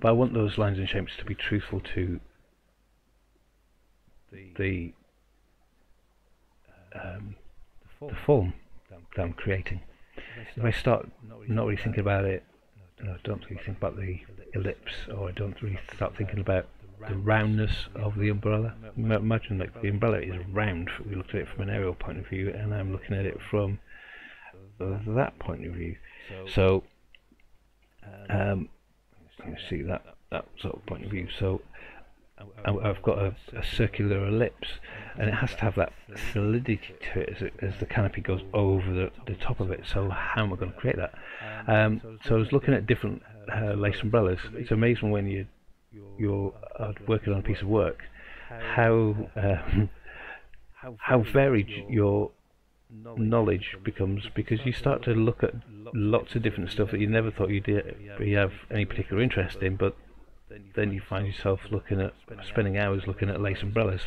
But I want those lines and shapes to be truthful to the um, the form that I'm creating if I start not really thinking about it, I don't really think about the ellipse, or I don't really start thinking about the roundness of the umbrella. Imagine like the umbrella is round. We looked at it from an aerial point of view, and I'm looking at it from that point of view. So, um, you see that that sort of point of view. So I've got a, a, circular ellipse and it has to have that solidity to it as, it, as the canopy goes over the, the, top of it. So how am I going to create that? Um, so I was looking at different uh, lace umbrellas. it's amazing when you you're uh, working on a piece of work how um, how varied your knowledge becomes because you start to look at lots of different stuff that you never thought you'd have any particular interest in but then you find yourself looking at spending hours looking at lace umbrellas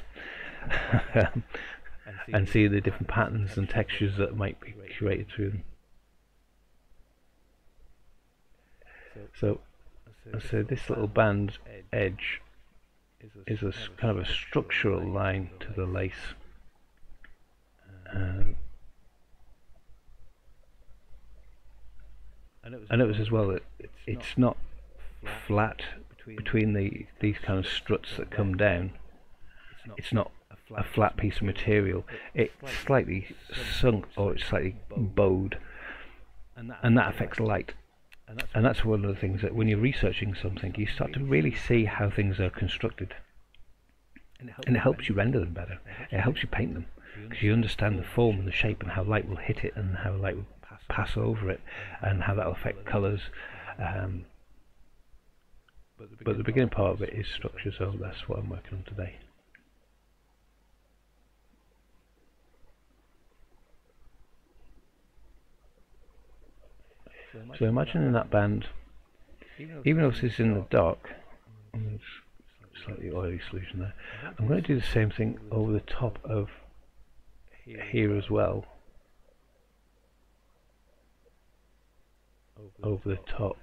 and see the different patterns and textures that might be created through them. So, so this little band edge is a kind of a structural line to the lace. Um, and it was as well that it's not flat between the these kind of struts that come down, it's not a flat piece of material. It's slightly sunk or it's slightly bowed, and that affects light. And that's one of the things that when you're researching something, you start to really see how things are constructed. And it helps you render them better. It helps you paint them because you understand the form and the shape and how light will hit it and how light will pass over it and how that will affect colours. Um, but the beginning part of it is structure, so that's what I'm working on today. So imagine in that band, even though this is in the dark, slightly oily solution there, I'm going to do the same thing over the top of here as well. Over the top.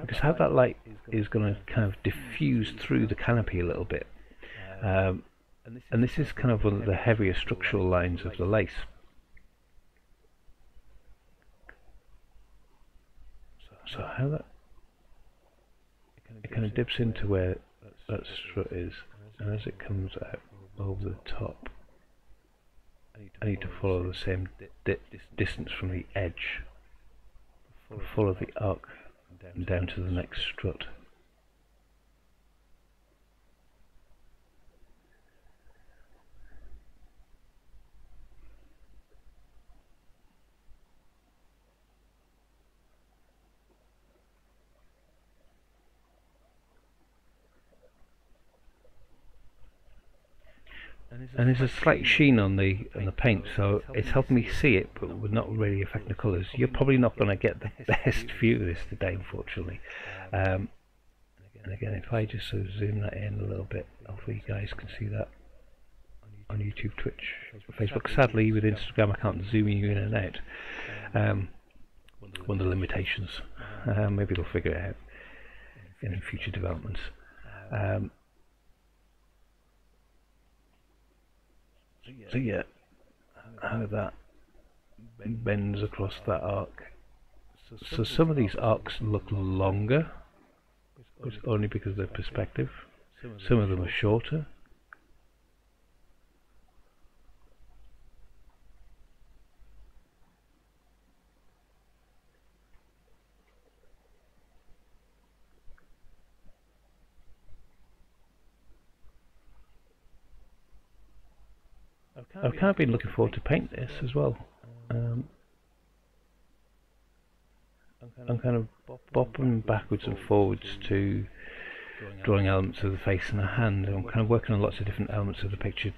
because how that light is going to kind of diffuse through the canopy a little bit. Um, and this is kind of one of the heavier structural lines of the lace. So how that it kind of dips into where that strut is, and as it comes out over the top, I need to follow the same di distance from the edge, follow the arc down to the next strut. And there's a slight sheen on the on the paint, so it's helping me see it, but would not really affect the colours. You're probably not going to get the best view of this today, unfortunately. Um, and again, if I just sort of zoom that in a little bit, hopefully you guys can see that on YouTube, Twitch, Facebook. Sadly, with Instagram, I can't zoom you in and out. Um, one of the limitations. Uh, maybe they'll figure it out in future developments. Um, so yeah, how that bends across that arc. So some of these arcs look longer, only because of their perspective. Some of them are shorter. I've kind of been looking forward to paint this as well. Um, I'm kind of bopping backwards and forwards to drawing elements of the face and the hand. I'm kind of working on lots of different elements of the picture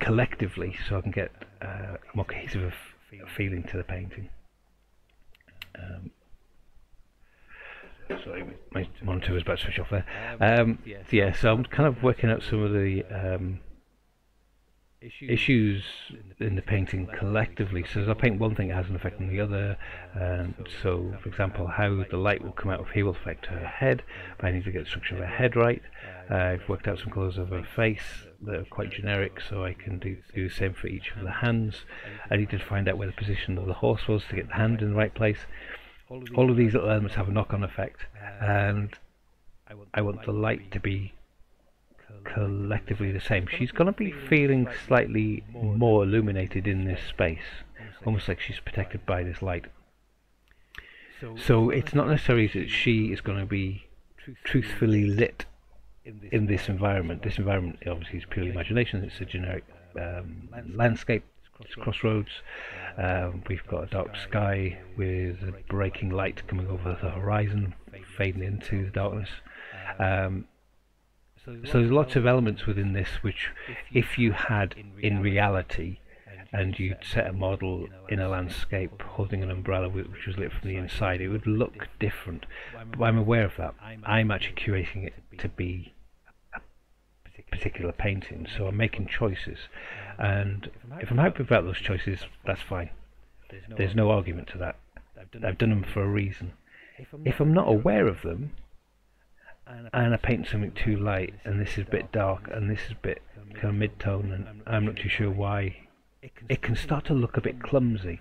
collectively so I can get uh, a more cohesive feeling to the painting. Um, sorry, my monitor was about to switch off there. Um, yeah, so I'm kind of working out some of the um, issues in the painting collectively. So as I paint one thing, it has an effect on the other. And so, for example, how the light will come out of here will affect her head. But I need to get the structure of her head right. Uh, I've worked out some colours of her face that are quite generic, so I can do, do the same for each of the hands. I need to find out where the position of the horse was to get the hand in the right place. All of these little elements have a knock-on effect, and I want the light to be collectively the same. She's going to be feeling slightly more illuminated in this space, almost like she's protected by this light. So it's not necessarily that she is going to be truthfully lit in this environment. This environment obviously is purely imagination. It's a generic um, landscape. It's crossroads. Um, we've got a dark sky with a breaking light coming over the horizon, fading into the darkness. Um, so there's lots of elements within this which, if you had in reality, and you'd set a model in a landscape holding an umbrella which was lit from the inside, it would look different. But I'm aware of that. I'm actually curating it to be a particular painting, so I'm making choices. And if I'm happy about those choices, that's fine. There's no argument to that. I've done them for a reason. If I'm not aware of them, and I paint something too light and this is a bit dark and this is a bit kind of mid-tone and I'm not too sure why. It can start to look a bit clumsy.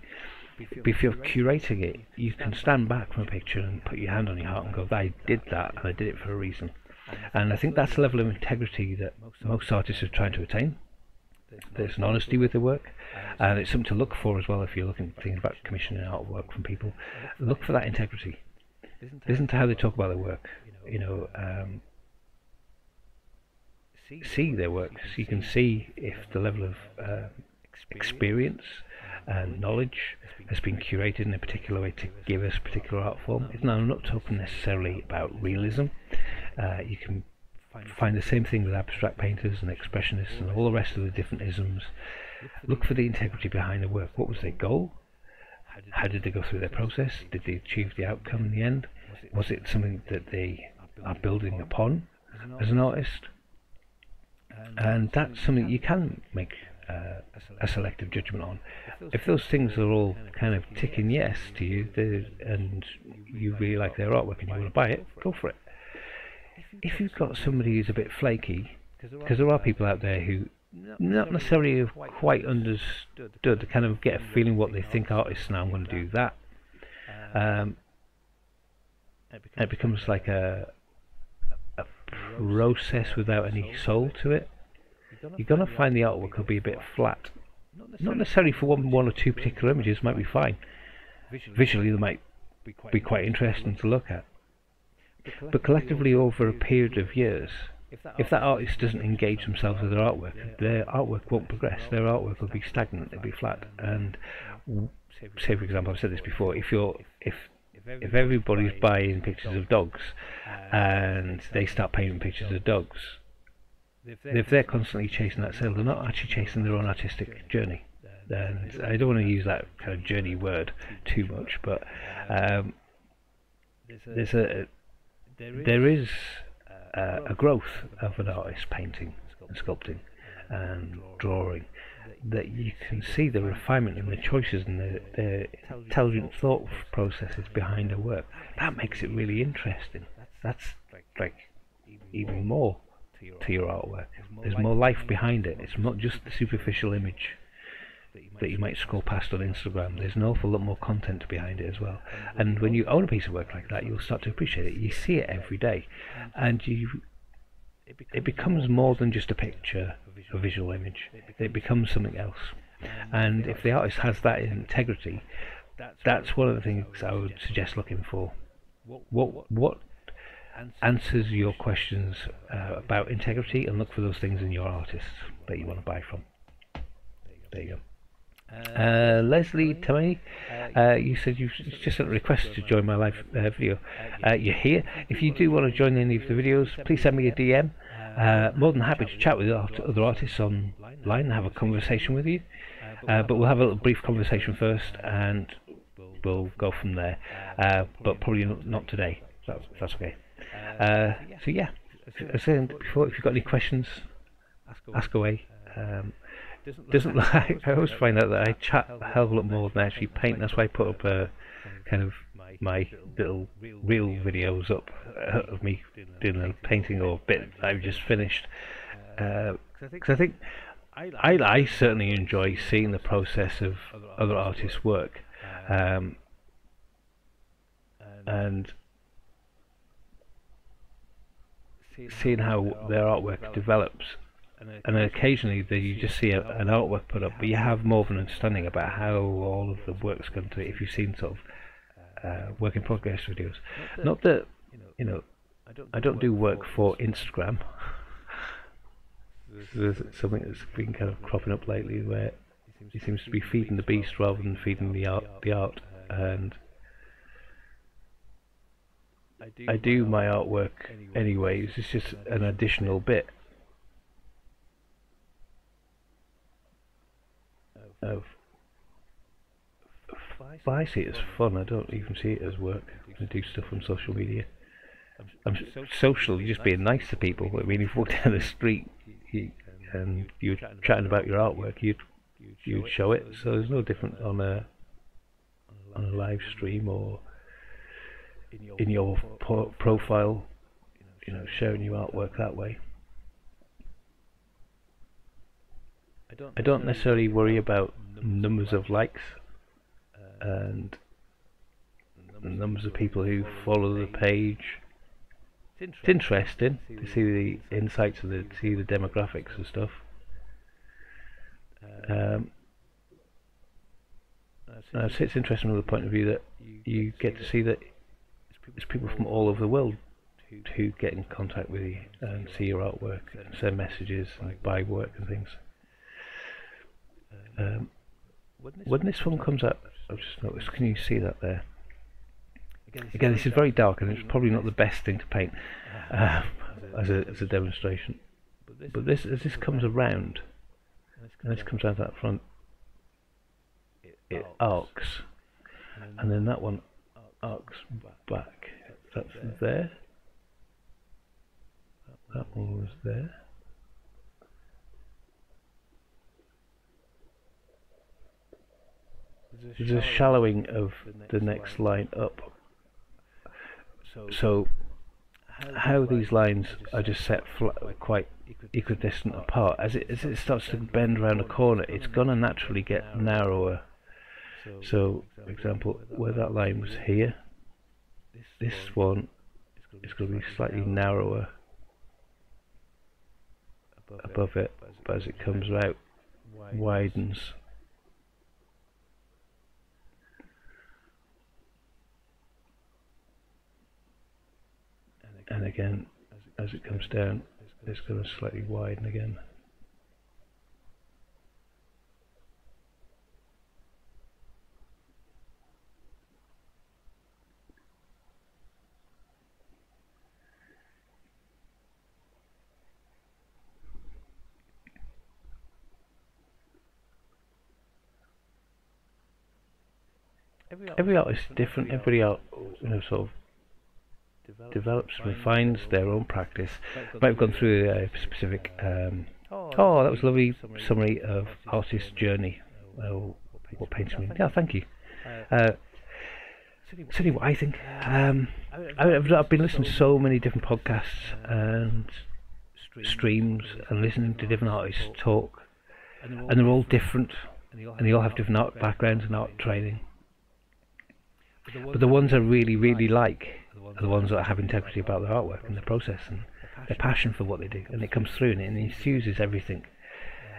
But if you're curating it you can stand back from a picture and put your hand on your heart and go I did that and I did it for a reason. And I think that's the level of integrity that most artists are trying to attain. There's an honesty with the work and it's something to look for as well if you're looking thinking about commissioning artwork from people. Look for that integrity. Listen to how they talk about their work you know, um, see their work. So you can see if the level of uh, experience and knowledge has been curated in a particular way to give us a particular art form. Now, I'm not talking necessarily about realism. Uh, you can find the same thing with abstract painters and expressionists and all the rest of the different isms. Look for the integrity behind the work. What was their goal? How did they go through their process? Did they achieve the outcome in the end? Was it something that they are building upon as an artist. And that's something you can make uh, a selective judgment on. If those things are all kind of ticking yes to you, and you really like their artwork and you want to buy it, go for it. If you've got somebody who's a bit flaky, because there are people out there who not necessarily have quite understood, kind of get a feeling what they think artists now, I'm going to do that. Um, it becomes like a, process without any soul to it, you're going to find the artwork will be a bit flat. Not necessarily for one, one or two particular images, might be fine. Visually, they might be quite interesting to look at. But collectively, over a period of years, if that artist doesn't engage themselves with their artwork, their artwork won't progress. Their artwork will be stagnant. It'll be flat. And say, for example, I've said this before. If you're if if everybody's buying pictures of dogs and they start painting pictures of dogs, if they're constantly chasing that sale, they're not actually chasing their own artistic journey. And I don't want to use that kind of journey word too much, but um, there's a there is uh, a growth of an artist painting and sculpting and drawing that you can see the refinement and the choices and the, the intelligent thought processes behind a work. That makes it really interesting. That's like even more to your artwork. There's more life behind it. It's not just the superficial image that you might scroll past on Instagram. There's an awful lot more content behind it as well. And when you own a piece of work like that, you'll start to appreciate it. You see it every day, and you it becomes more than just a picture, a visual image. It becomes something else. And if the artist has that integrity, that's one of the things I would suggest looking for. What what answers your questions uh, about integrity, and look for those things in your artists that you want to buy from. There you go. Uh, Leslie Tammy, uh, you said you just sent a request to join my live uh, video. Uh, you're here. If you do want to join any of the videos, please send me a DM. Uh, more than happy to chat with other artists online and have a conversation with you. Uh, but we'll have a little brief conversation first, and we'll go from there. but probably not today. That's, that's okay. so yeah, as I said before, if you've got any questions, ask away. Um, doesn't like. I always find out that I chat a hell of a lot more than I actually paint. That's why I put up a kind of my little reel videos up uh, of me doing a painting or a bit I've just finished. Because uh, I think I, I certainly enjoy seeing the process of other artists' work, um, and seeing how their artwork develops and occasionally the, you just see a, an artwork put up, but you have more of an understanding about how all of the work's going to. If you've seen sort of uh, work in progress videos, not that you know, I don't do work for Instagram. There's something that's been kind of cropping up lately where he seems to be feeding the beast rather than feeding the art. The art, and I do my artwork anyways. It's just an additional bit. Of I see it as fun, I don't even see it as work. I do stuff on social media. I'm social, you're just being nice to people. I mean, if you walk down the street and you're chatting about your artwork, you'd you'd show it. So there's no different on a on a live stream or in your profile, you know, sharing your artwork that way. I don't necessarily worry about numbers of likes and numbers of people who follow the page. It's interesting to see the insights of the see the demographics and stuff. Um, uh, so it's interesting from the point of view that you get to see that there's people from all over the world who get in contact with you and see your artwork and send messages and buy work and things. Um, when this one comes up, I've just noticed, can you see that there? Again, this is very dark and it's probably not the best thing to paint uh, as, a, as a demonstration. But this, as this comes around, and this comes out that front, it arcs, and then that one arcs back. That's there. That one was there. There's a shallowing of the next line up. So how these lines are just set flat, quite equidistant apart, as it, as it starts to bend around a corner, it's going to naturally get narrower. So, for example, where that line was here, this one is going to be slightly narrower above it, but as it comes out, widens and again as it comes down it's going to slightly widen again Every artist is different. Every art, you know, sort of develops, refines their own practice. Might have gone through a specific. Um, oh, that was a lovely summary of artist's journey. Oh, what paints me? Yeah, thank you. Uh, what I think. Um, I've, I've been listening to so many different podcasts and streams and listening to different artists talk, and they're all different, and they all have different art backgrounds and art training. But the ones I really, really like are the ones that have integrity about their artwork and their process and their passion for what they do, and it comes through and it infuses everything.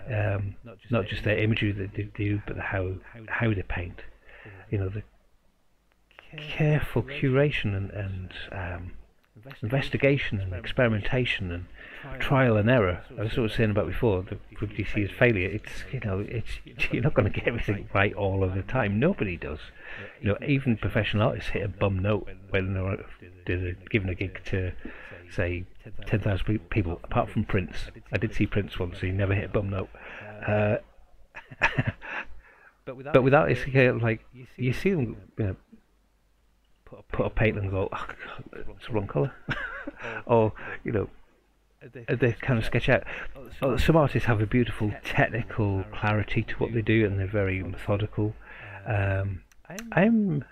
Um, not just their imagery that they do, but how how they paint. You know, the careful curation and, and um, investigation and experimentation and trial and error. I was sort of saying about before the FTC is failure. It's you know it's you're not going to get everything right all of the time. Nobody does. You know, even professional artists hit a bum note when they're, given a gig to say 10,000 people. Apart from Prince, I did see Prince once. He never hit a bum note. Uh, but without it's like you see them you know, put a paint and go, oh, God, it's the wrong colour. or, you know, they kind of sketch out. Oh, some artists have a beautiful technical clarity to what they do and they're very methodical. Um, I'm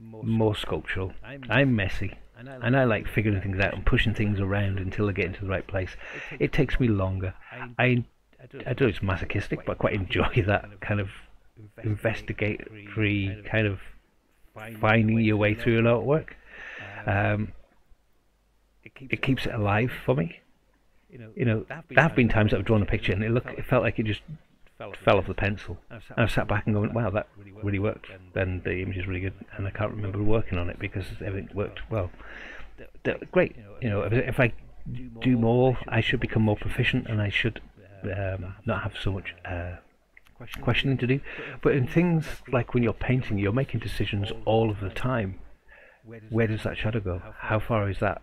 more sculptural. I'm messy. And I like figuring things out and pushing things around until I get into the right place. It takes me longer. I, I don't know it's masochistic, but I quite enjoy that kind of investigatory kind of finding your way through an artwork. Um, it keeps it alive for me. You know, there have been times that I've drawn a picture and it looked, it felt like it just fell off the pencil. And I sat back and going, wow, that really worked. Then the image is really good, and I can't remember working on it because everything worked well. Great. You know, if I do more, I should become more proficient, and I should um, not have so much. Uh, questioning to do. But in things like when you're painting, you're making decisions all of the time. Where does that shadow go? How far is that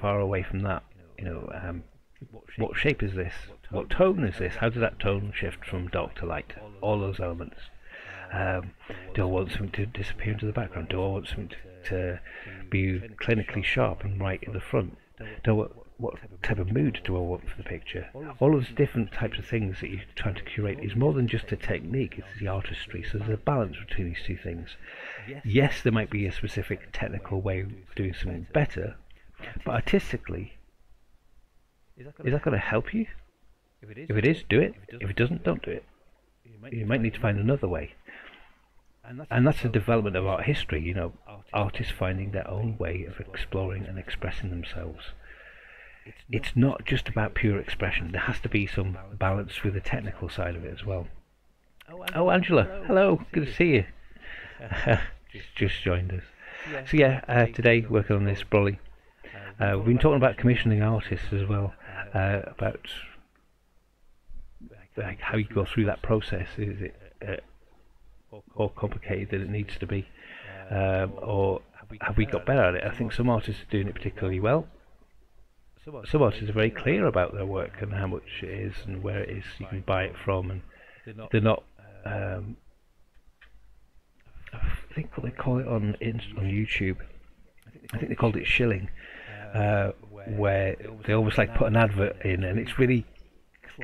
far away from that? You know, um, what shape is this? What tone is this? How does that tone shift from dark to light? All those elements. Um, do I want something to disappear into the background? Do I want something to, to be clinically sharp and right in the front? Do I, what type of mood do I want for the picture? All of those different types of things that you're trying to curate is more than just a technique, it's the artistry. So there's a balance between these two things. Yes, there might be a specific technical way of doing something better, but artistically, is that going to help you? If it is, do it. If it doesn't, don't do it. You might need to find another way. And that's the development of art history, you know, artists finding their own way of exploring and expressing themselves it's not just about pure expression. There has to be some balance with the technical side of it as well. Oh, Angela, hello, good to see you. just joined us. So yeah, uh, today working on this Broly. Uh, we've been talking about commissioning artists as well, uh, about like how you go through that process. Is it uh, more complicated than it needs to be, um, or have we got better at it? I think some artists are doing it particularly well artists are very clear about their work and how much it is and where it is you can buy it from, and they're not. Um, I think what they call it on on YouTube. I think they called it shilling, uh, where they almost like put an advert in, and it's really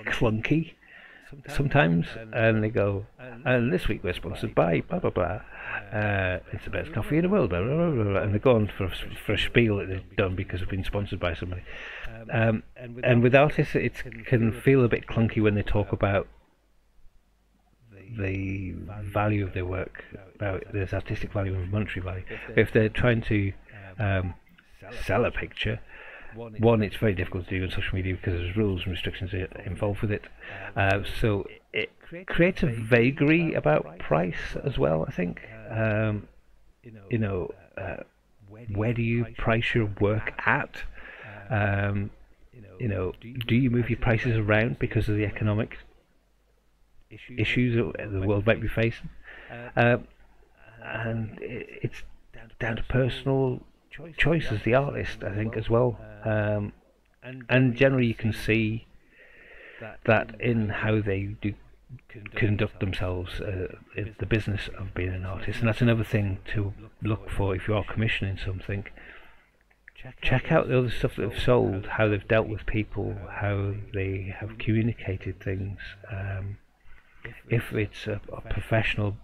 clunky sometimes, and they go, and this week we're sponsored by blah blah blah. Uh, it's the best coffee in the world, blah, blah, blah, and they go on for for a spiel that they've done because they've been sponsored by somebody. Um, and with artists, it can feel a bit clunky when they talk about the value of their work. About there's artistic value and monetary value. If they're trying to um, sell a picture, one, it's very difficult to do on social media because there's rules and restrictions involved with it. Uh, so it creates a vagary about price as well. I think. Um, you know, uh, where do you price your work at? Um, you know, do you move your prices around because of the economic issues that the world might be facing? Uh, and it's down to personal choice as the artist, I think, as well. Um, and generally, you can see that in how they do conduct themselves uh, in the business of being an artist. And that's another thing to look for if you are commissioning something. Check out the other stuff that they've sold, how they've dealt with people, how they have communicated things. Um, if it's a, a, professional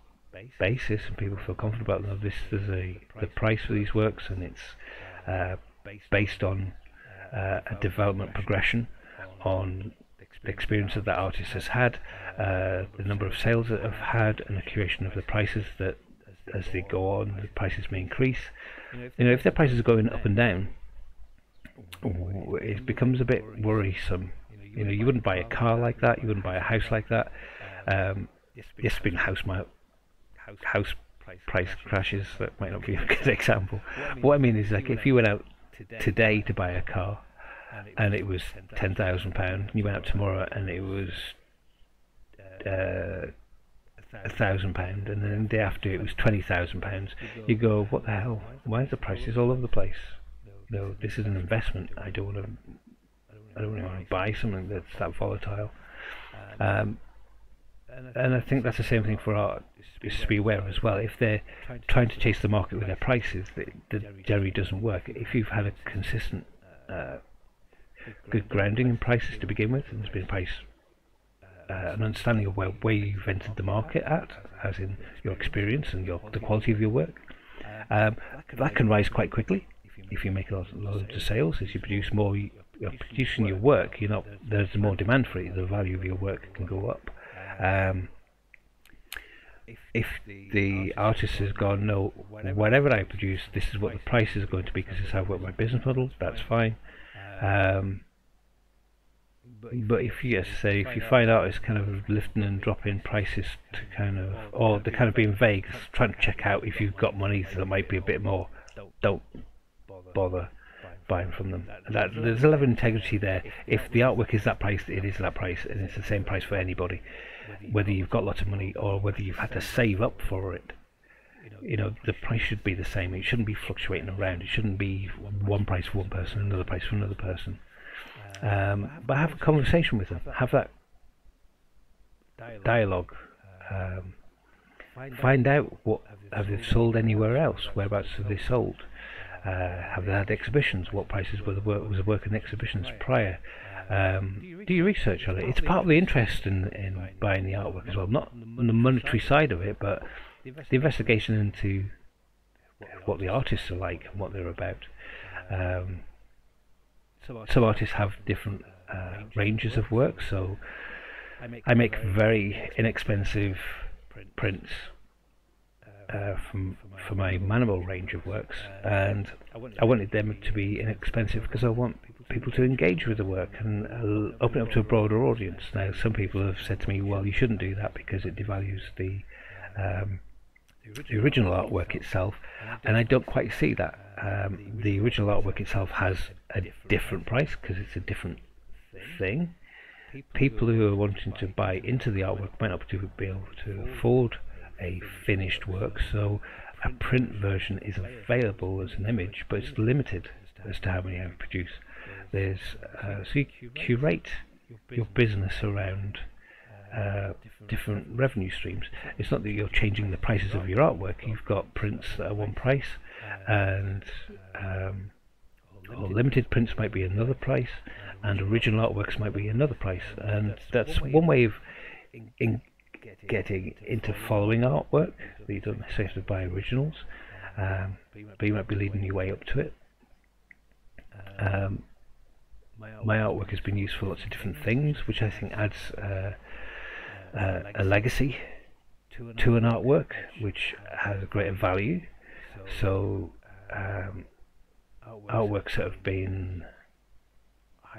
basis and people feel confident about them, this is a the price for these works and it's uh, based on uh, a development progression on the experience that that artist has had, uh, the number of sales that have had, and the curation of the prices that as they go on, the prices may increase. You know, if their prices are going up and down, it becomes a bit worrisome. You know, you wouldn't buy a car like that, you wouldn't buy a house like that. Um, yes, being house my house price crashes, that might not be a good example. What I mean is, like, if you went out today to buy a car, and it was ten thousand pound. You went out tomorrow and it was uh, a thousand pound, and then the day after it was twenty thousand pounds. You go, what the hell? Why is the prices all over the place? No, this is an investment. I don't want to. I don't want to buy something that's that volatile. Um, and I think that's the same thing for art. To be aware as well. If they're trying to chase the market with their prices, the, the generally doesn't work. If you've had a consistent uh, good grounding in prices to begin with, and there's been price uh, an understanding of where, where you've entered the market at, as in your experience and your the quality of your work. Um, that can rise quite quickly if you make a lot, lot of sales. As you produce more, you're producing your work. You're not there's more demand for it. The value of your work can go up. Um, if the artist has gone, no, whatever I produce, this is what the price is going to be because this is how I work my business model. That's fine. Um, but if you yes, say if you find out it's kind of lifting and dropping prices to kind of, or they're kind of being vague, trying to check out if you've got money that might be a bit more, don't bother buying from them. That, there's a level of integrity there. If the artwork is that price, it is that price, and it's the same price for anybody, whether you've got lots of money or whether you've had to save up for it. You know, the price should be the same. It shouldn't be fluctuating around. It shouldn't be one price for one person, another price for another person. Um, but have a conversation with them. Have that dialogue. Um, find out what have they sold anywhere else. Whereabouts have they sold? Uh, have they had exhibitions? What prices were the work was the work in exhibitions prior? Um, do your research on it. It's part of the interest in, in buying the artwork as well. Not on the monetary side of it, but the investigation into what the artists are like and what they're about. Um, some artists have different uh, ranges of work, so I make very inexpensive prints uh, from for my manual range of works, and I wanted them to be inexpensive because I want people to engage with the work and uh, open it up to a broader audience. Now, some people have said to me, "Well, you shouldn't do that because it devalues the um, the original artwork itself," and I don't quite see that um, the original artwork itself has a different price because it's a different thing. People who are wanting to buy into the artwork might not be able to afford a finished work, so a print version is available as an image, but it's limited as to how many I produce. There's uh, so you curate your business around uh, different revenue streams. It's not that you're changing the prices of your artwork. You've got prints that are one price, and um, or limited prints might be another price, and original artworks might be another price. And that's one way of in getting into following artwork. That you don't necessarily buy originals, um, but you might be leading your way up to it. Um, my artwork has been used for lots of different things, which I think adds uh, uh, a legacy to an artwork, which has a greater value. So um, artworks that have been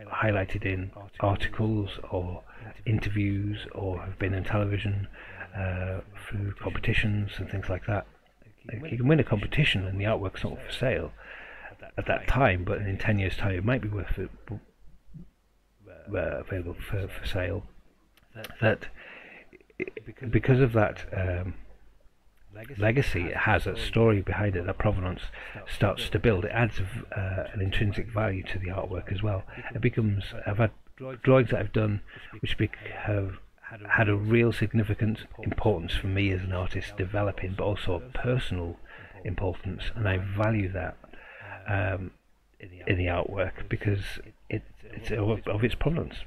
highlighted in articles or interviews or have been in television uh, through competitions and things like that. You can win a competition and the artwork's not for sale at that time, but in 10 years' time it might be worth it, uh, available for, for sale. That because of that um, legacy, it has a story behind it that provenance starts to build. It adds uh, an intrinsic value to the artwork as well. It becomes. I've had drawings that I've done which have had a real significant importance for me as an artist developing, but also a personal importance, and I value that um, in the artwork because it, it's of, of its provenance.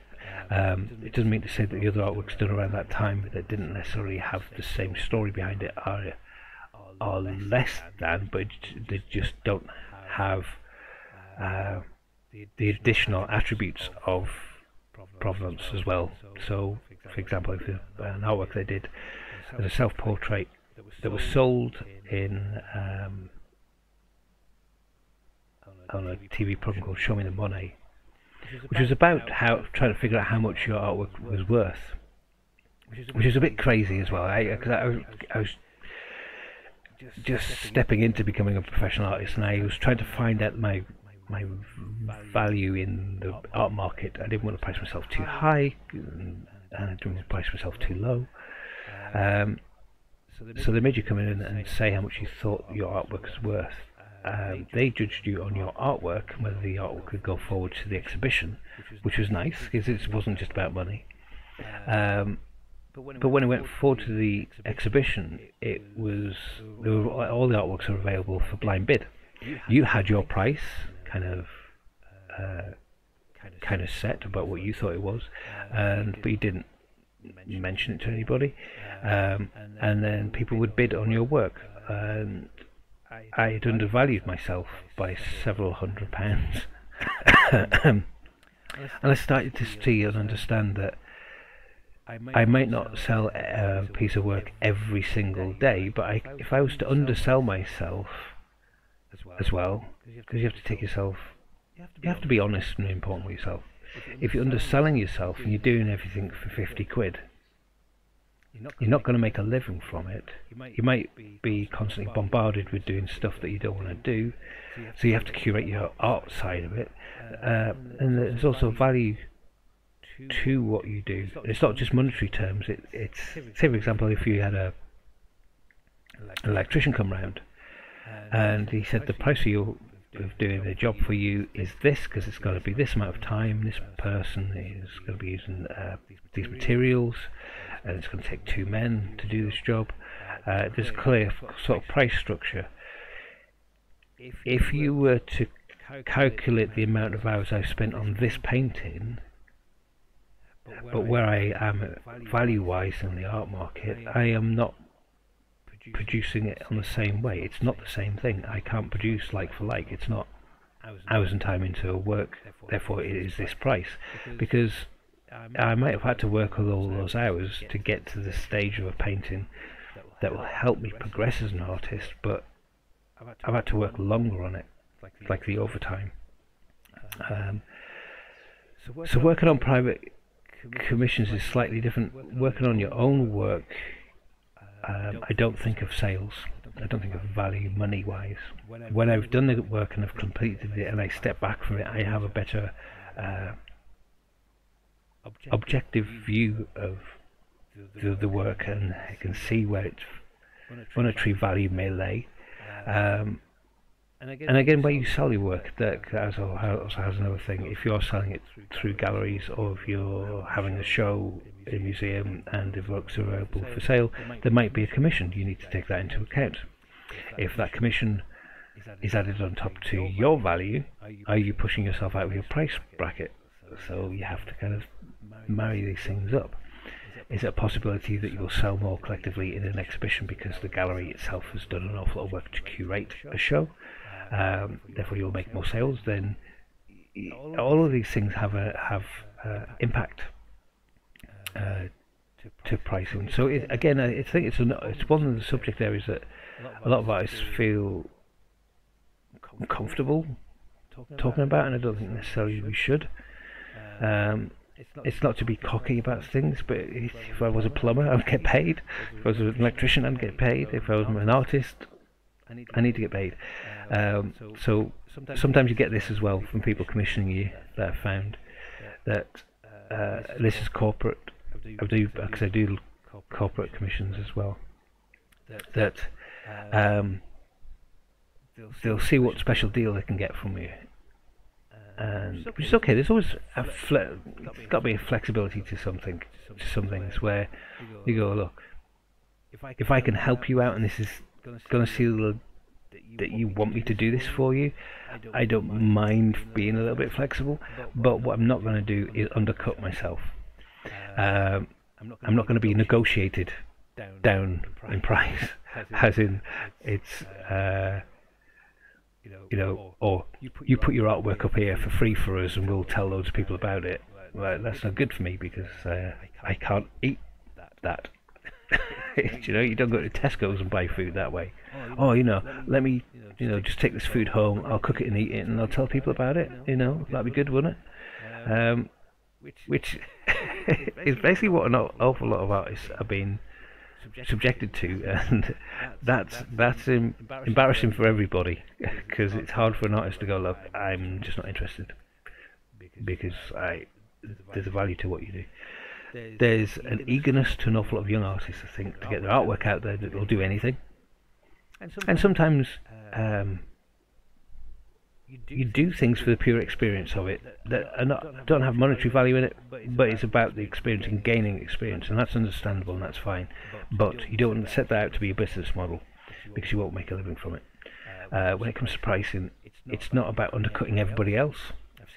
Um, it doesn't mean to say that the other artworks done around that time that didn't necessarily have the same story behind it are are less than, but they just don't have uh, the additional attributes of provenance as well. So, for example, if an artwork they did as a self-portrait that was sold in um, on a TV program called Show Me the Monet, which was about how trying to figure out how much your artwork was worth, which is a bit crazy as well. I, cause I, was, I was just stepping into becoming a professional artist, and I was trying to find out my my value in the art market. I didn't want to price myself too high, and I didn't want to price myself too low. Um, so they made you come in and say how much you thought your artwork was worth. Um, they judged you on your artwork, and whether the artwork could go forward to the exhibition, which was nice because it wasn't just about money. Um, but when it went forward to the exhibition, it was were, all the artworks are available for blind bid. You had your price kind of uh, kind of set about what you thought it was, and but you didn't mention it to anybody. Um, and then people would bid on your work. And I had undervalued myself by several hundred pounds. and I started to see and understand that I might not sell a piece of work every single day, but I, if I was to undersell myself as well, because you have to take yourself, you have to be honest and important with yourself. If you're underselling yourself and you're doing everything for 50 quid, you're not going to make a living from it. You might be constantly bombarded with doing stuff that you don't want to do, so you have to curate your art side of it. Uh, and there's also value to what you do. It's not just monetary terms. It, it's say for example, if you had a an electrician come round and he said the price of you of doing the job for you is this because it's going to be this amount of time. This person is going to be using uh, these materials and it's going to take two men to do this job. Uh, there's a clear sort of price structure. If you were to calculate the amount of hours I've spent on this painting, but where I am value-wise in the art market, I am not producing it on the same way. It's not the same thing. I can't produce like for like. It's not hours and time into a work, therefore it is this price. Because I might have had to work all those hours to get to the stage of a painting that will help me progress as an artist, but I've had to work longer on it, like the overtime. Um, so working on private commissions is slightly different. Working on your own work, um, I don't think of sales. I don't think of value money-wise. When I've done the work and I've completed it and I step back from it, I have a better uh, objective view of the, the work and I can see where its monetary value may lay. Um, and again, and again, where you sell your work, that also has another thing. If you're selling it through galleries, or if you're having a show in a museum and the works are available for sale, there might be a commission. You need to take that into account. If that commission is added on top to your value, are you pushing yourself out of your price bracket? So you have to kind of marry these things up. Is it a possibility that you'll sell more collectively in an exhibition because the gallery itself has done an awful lot of work to curate a show? Um, therefore, you'll make more sales. Then all of these things have a have uh, impact uh, to pricing. So it, again, I think it's an, it's one of the subject areas that a lot of artists feel comfortable talking about, and I don't think necessarily we should. Um, it's not to be cocky about things, but if I was a plumber, I'd get paid. If I was an electrician, I'd get paid. If I was an artist, I need to get paid. Um, so sometimes you get this as well from people commissioning you that I've found that uh, this is corporate. I do because I do corporate commissions as well. That um, they'll see what special deal they can get from you and which is okay. There's always a fle- got to be a flexibility to something. to some things where you go, look, if I can help you out and this is going to seal that you want me to do this for you, I don't mind being a little bit flexible. But what I'm not going to do is undercut myself. Um, I'm not going to be negotiated down in price, as in it's. Uh, you know, or you put your artwork up here for free for us and we'll tell loads of people about it. Well, that's not good for me because uh, I can't eat that. you know, you don't go to Tesco's and buy food that way. Oh, you know, let me, you know, just take this food home. I'll cook it and eat it, and I'll tell people about it. You know, that'd be good, wouldn't it? Um, which is basically what an awful lot of artists are being subjected to, and that's that's em embarrassing for everybody because it's hard for an artist to go, look, I'm just not interested because I there's a value to what you do. There's an eagerness to an awful lot of young artists, I think, to get their artwork out there that will do anything, and sometimes um, you do things for the pure experience of it that are not, don't have monetary value in it, but it's about the experience and gaining experience, and that's understandable and that's fine. But you don't want to set that out to be a business model because you won't make a living from it. Uh, when it comes to pricing, it's not about undercutting everybody else.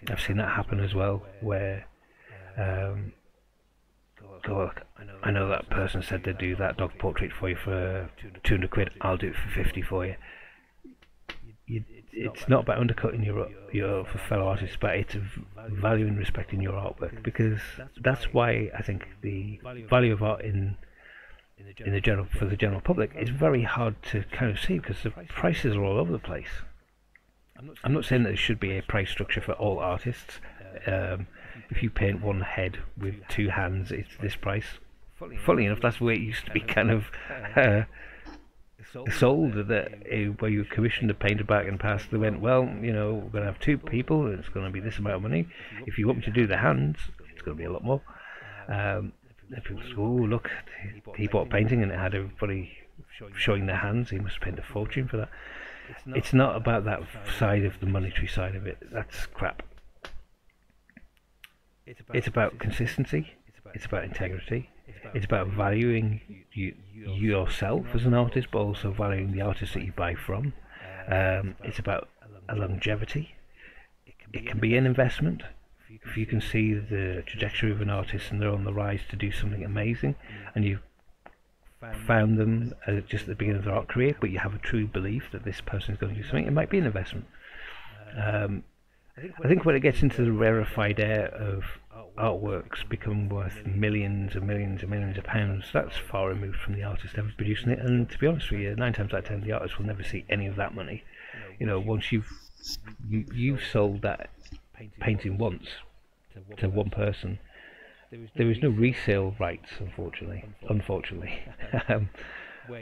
I've seen that happen as well, where um, look, I know that person said they'd do that dog portrait for you for 200 quid, I'll do it for 50 for you, it's not about undercutting your your fellow artists, but it's valuing and respecting your artwork because that's why I think the value of art in in the general for the general public is very hard to kind of see because the prices are all over the place. I'm not saying that there should be a price structure for all artists. Um, if you paint one head with two hands, it's this price. Funny enough, that's where it used to be kind of uh, sold that where you commissioned a painter back in the past, they went, well, you know, we're going to have two people, and it's going to be this amount of money. If you want me to do the hands, it's going to be a lot more. Um, people say, oh, look, he bought a painting and it had everybody showing their hands. He must have paid a fortune for that. It's not about that side of the monetary side of it. That's crap. It's about consistency. It's about integrity. It's about valuing you, yourself as an artist, but also valuing the artist that you buy from. Um, it's about a longevity. It can be an investment. If you can see the trajectory of an artist and they're on the rise to do something amazing, and you've found them just at the beginning of their art career, but you have a true belief that this person is going to do something, it might be an investment. Um, I think when it gets into the rarefied air of artworks become worth millions and millions and millions of pounds, that's far removed from the artist ever producing it. And to be honest with you, nine times out of ten, the artist will never see any of that money. You know, once you've you, you've sold that painting once to one person, there is no resale rights, unfortunately. Unfortunately, um,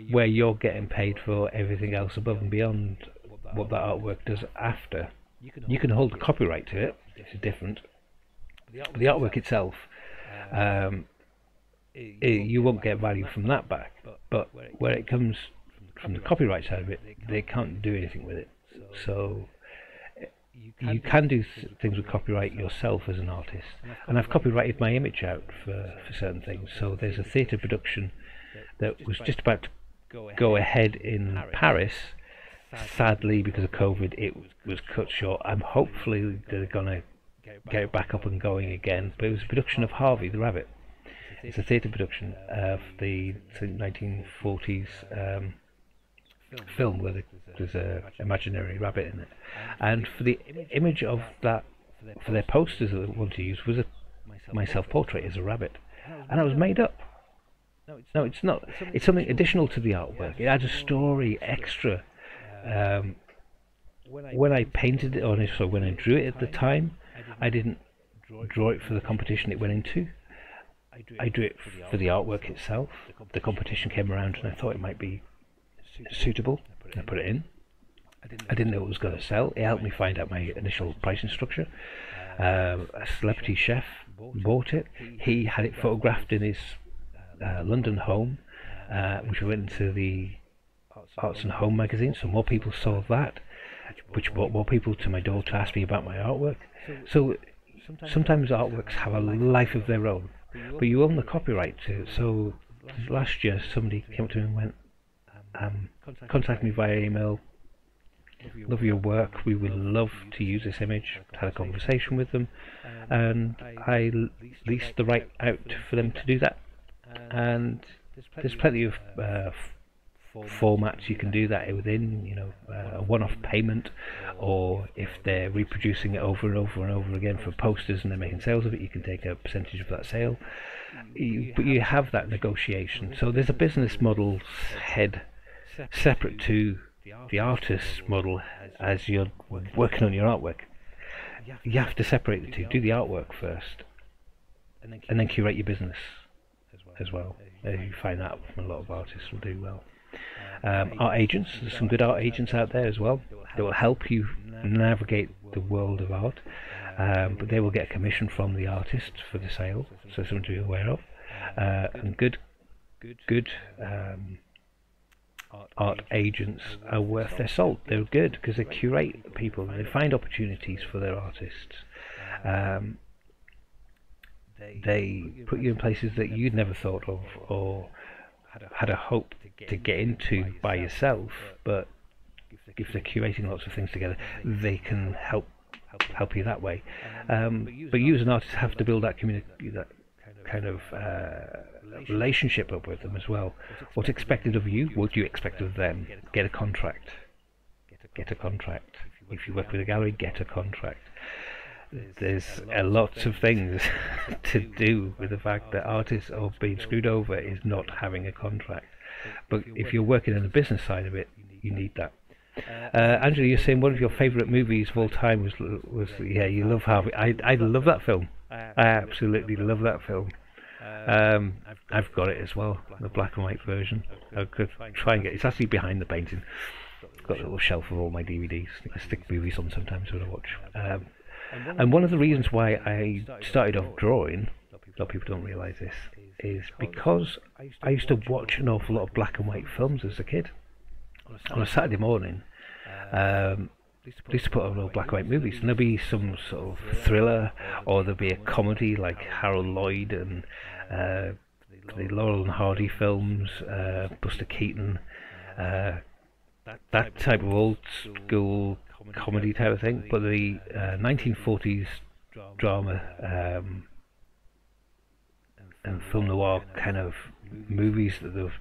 where you're getting paid for everything else above and beyond what that artwork does after. You can hold copyright to it. It's different the artwork, the artwork itself, um, it, you won't get value from that back. But where it comes from the copyright side of it, they can't do anything with it. So you can do th things with copyright yourself as an artist. And I've copyrighted my image out for, for certain things. So there's a theatre production that was just about to go ahead in Paris. Sadly, because of COVID, it was cut short. I'm hopefully they're going to get it back up and going again. But it was a production of Harvey the Rabbit. It's a theatre production of the 1940s um, film where there's an imaginary rabbit in it. And for the image of that, for their posters that they wanted to use, was a my self-portrait as a rabbit, and I was made up. No, it's not. It's something additional to the artwork. It adds a story extra. Um, when I painted it, on it, or so when I drew it at the time, I didn't draw it for the competition it went into. I drew it for the artwork itself. The competition came around and I thought it might be suitable. I put it in. I didn't know it was going to sell. It helped me find out my initial pricing structure. Um, a celebrity chef bought it. He had it photographed in his uh, London home, uh, which went into the Arts and Home magazine, so more people saw that, which brought more people to my door to ask me about my artwork. So sometimes artworks have a life of their own. but you own the copyright to it. So last year somebody came up to me and went, um, contact me via email. Love your work. We would love to use this image. Had a conversation with them, and I leased the right out for them to do that. And there's plenty of uh, formats you can do that within, you know, uh, a one-off payment, or if they're reproducing it over and over and over again for posters and they're making sales of it, you can take a percentage of that sale. You, but you have that negotiation. So there's a business model head separate to the artist model as you're working on your artwork. You have to separate the two. Do the artwork first, and then curate your business as well. Uh, you find that from a lot of artists will do well. Um, art agents, there's some good art agents out there as well that will help you navigate the world of art. Um, but they will get a commission from the artist for the sale, so something to be aware of. Uh, and good, good um, art agents are worth their salt. They're good because they curate people. They find opportunities for their artists. Um, they put you in places that you'd never thought of or had a hope to get into by yourself, but if they're curating lots of things together, they can help help you that way. Um, but you as an artist have to build that community, that kind of uh, relationship up with them as well. What's expected of you? What do you expect of them? Get a contract. Get a contract. If you work with a gallery, get a contract there's a lot of things to do with the fact that artists are being screwed over is not having a contract. But if you're working in the business side of it, you need that. Uh, Angela, you're saying one of your favourite movies of all time was was yeah, you love Harvey. I I love that film. I absolutely love that film. Um, I've got it as well, the black and white version. I could try and get it's actually behind the painting. I've got a little shelf of all my DVDs. I stick movies on sometimes when I watch. Um, and one of the reasons why I started off drawing, a lot of people don't realise this, is because I used to watch an awful lot of black and white films as a kid. On a Saturday morning, um, I used to put on all black and white movies, and there'd be some sort of thriller, or there'd be a comedy like Harold Lloyd and uh, the Laurel and Hardy films, uh, Buster Keaton, uh, that type of old school comedy type of thing, but the uh, 1940s drama um, and film noir kind of movies that they've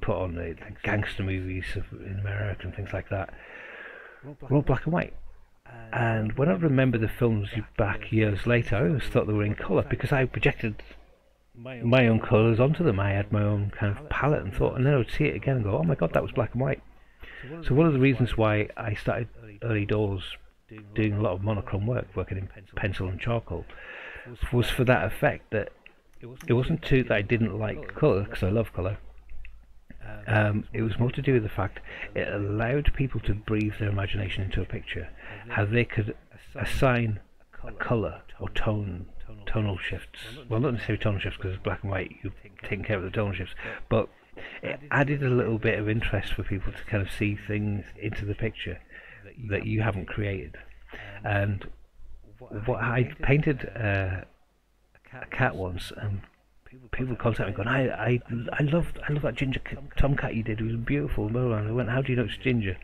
put on, the, the gangster movies of, in America and things like that, were all black and white. And when I remember the films back years later, I always thought they were in colour because I projected my own colours onto them. I had my own kind of palette and thought, and then I would see it again and go, oh my god, that was black and white. So one of the reasons why I started early doors doing a lot of monochrome work, working in pencil and charcoal, was for that effect that it wasn't too that I didn't like colour, because I love colour. Um, it was more to do with the fact it allowed people to breathe their imagination into a picture, how they could assign a colour or tone, tonal shifts. Well, not necessarily tonal shifts because it's black and white, you've taken care of the tonal shifts, but it added a little bit of interest for people to kind of see things into the picture that you haven't created. And what I painted uh, a cat once, and people contact me going, I, I, I love, I love that ginger tomcat you did. It was beautiful. And I went, how do you know it's ginger?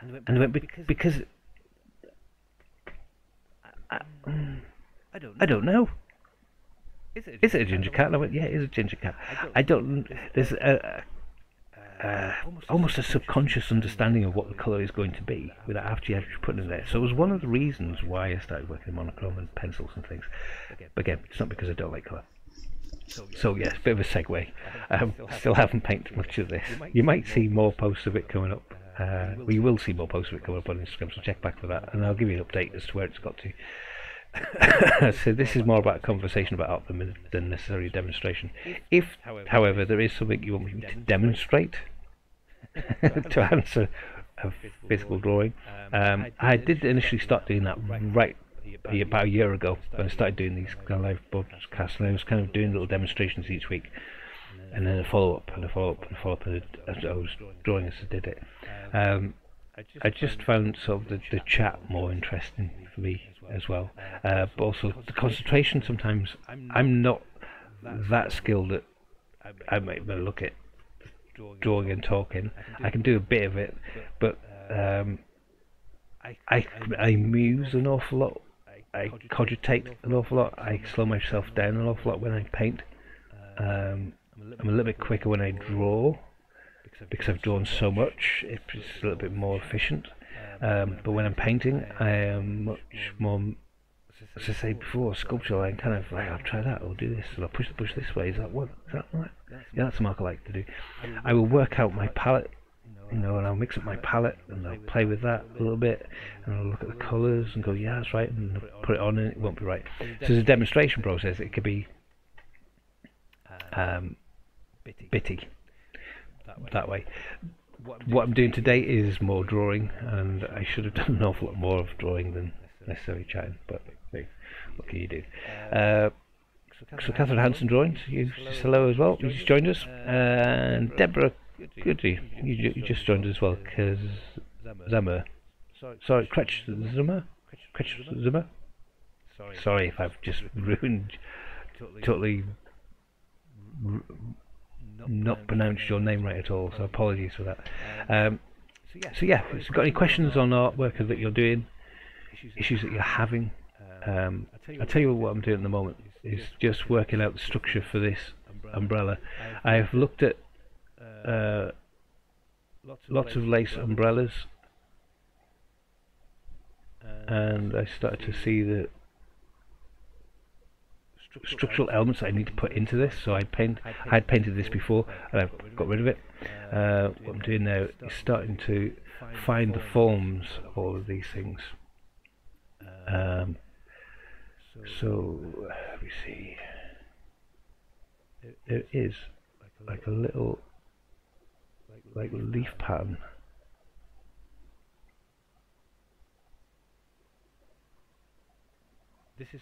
And they went, because I, I don't know. Is it, a is it a ginger cat? And I went, yeah, it is a ginger cat. I don't. There's a, uh, almost a subconscious understanding of what the colour is going to be without actually putting it in there. So it was one of the reasons why I started working in monochrome and pencils and things. But again, it's not because I don't like colour. So yes, bit of a segue. Um, still haven't painted much of this. You might see more posts of it coming up. Uh, we will see more posts of it coming up on Instagram, so check back for that, and I'll give you an update as to where it's got to. so this is more about a conversation about art than, necessarily a demonstration. If, however, there is something you want me to demonstrate to answer a physical drawing, um, I did initially start doing that right about a year ago when I started doing these live broadcasts, and I was kind of doing little demonstrations each week, and then a follow up and a follow up and a follow up as I was drawing as I did it. Um, I just found sort of the, the chat more interesting for me as well. Uh, but also the concentration sometimes I'm not that skilled at I might look at drawing and talking. I can do a bit of it, but um, I I muse an awful lot. I cogitate an awful lot. I slow myself down an awful lot when I paint. Um, I'm a little bit quicker when I draw because I've drawn so much. It's a little bit more efficient. Um, but when I'm painting, I am much more as I say before, sculpture, I'm kind of like, I'll try that, I'll do this, and I'll push the brush this way. Is that what? Is that right? Yeah, that's a mark I like to do. I will work out my palette, you know, and I'll mix up my palette, and I'll play with that a little bit, and I'll look at the colours and go, yeah, that's right, and I'll put it on, and it won't be right. So it's a demonstration process. It could be um, bitty that way. What I'm doing today is more drawing, and I should have done an awful lot more of drawing than necessarily chatting, but what can you do? Uh, so Catherine Hanson Drawings, you hello as well. You just joined us, and Deborah Goody, you, you just joined us as well. Because Zimmer, sorry, Kretsch Zimmer, Kretsch Zimmer. Sorry if I've just ruined, totally not pronounced your name right at all. So apologies for that. Um, so yeah, if you've got any questions on artwork that you're doing, issues that you're having, um, I'll tell you what I'm doing at the moment is just working out the structure for this umbrella. I've looked at uh, lots of lace umbrellas and I started to see the structural elements I need to put into this. So I paint, I had painted this before, and I've got rid of it. Uh, what I'm doing now is starting to find the forms of all of these things. Um, so let me see. There is like a little like leaf pattern.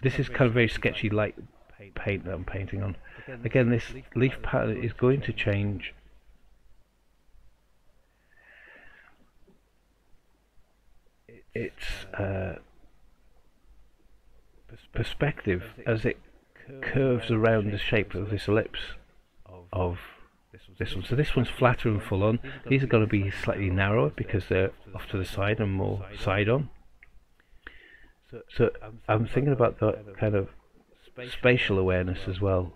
This is kind of very sketchy light paint that I'm painting on. Again, this leaf pattern is going to change its uh, perspective as it curves around the shape of this ellipse of this one. So this one's flatter and full on. These are going to be slightly narrower because they're off to the side and more side on. So I'm thinking about that kind of spatial awareness as well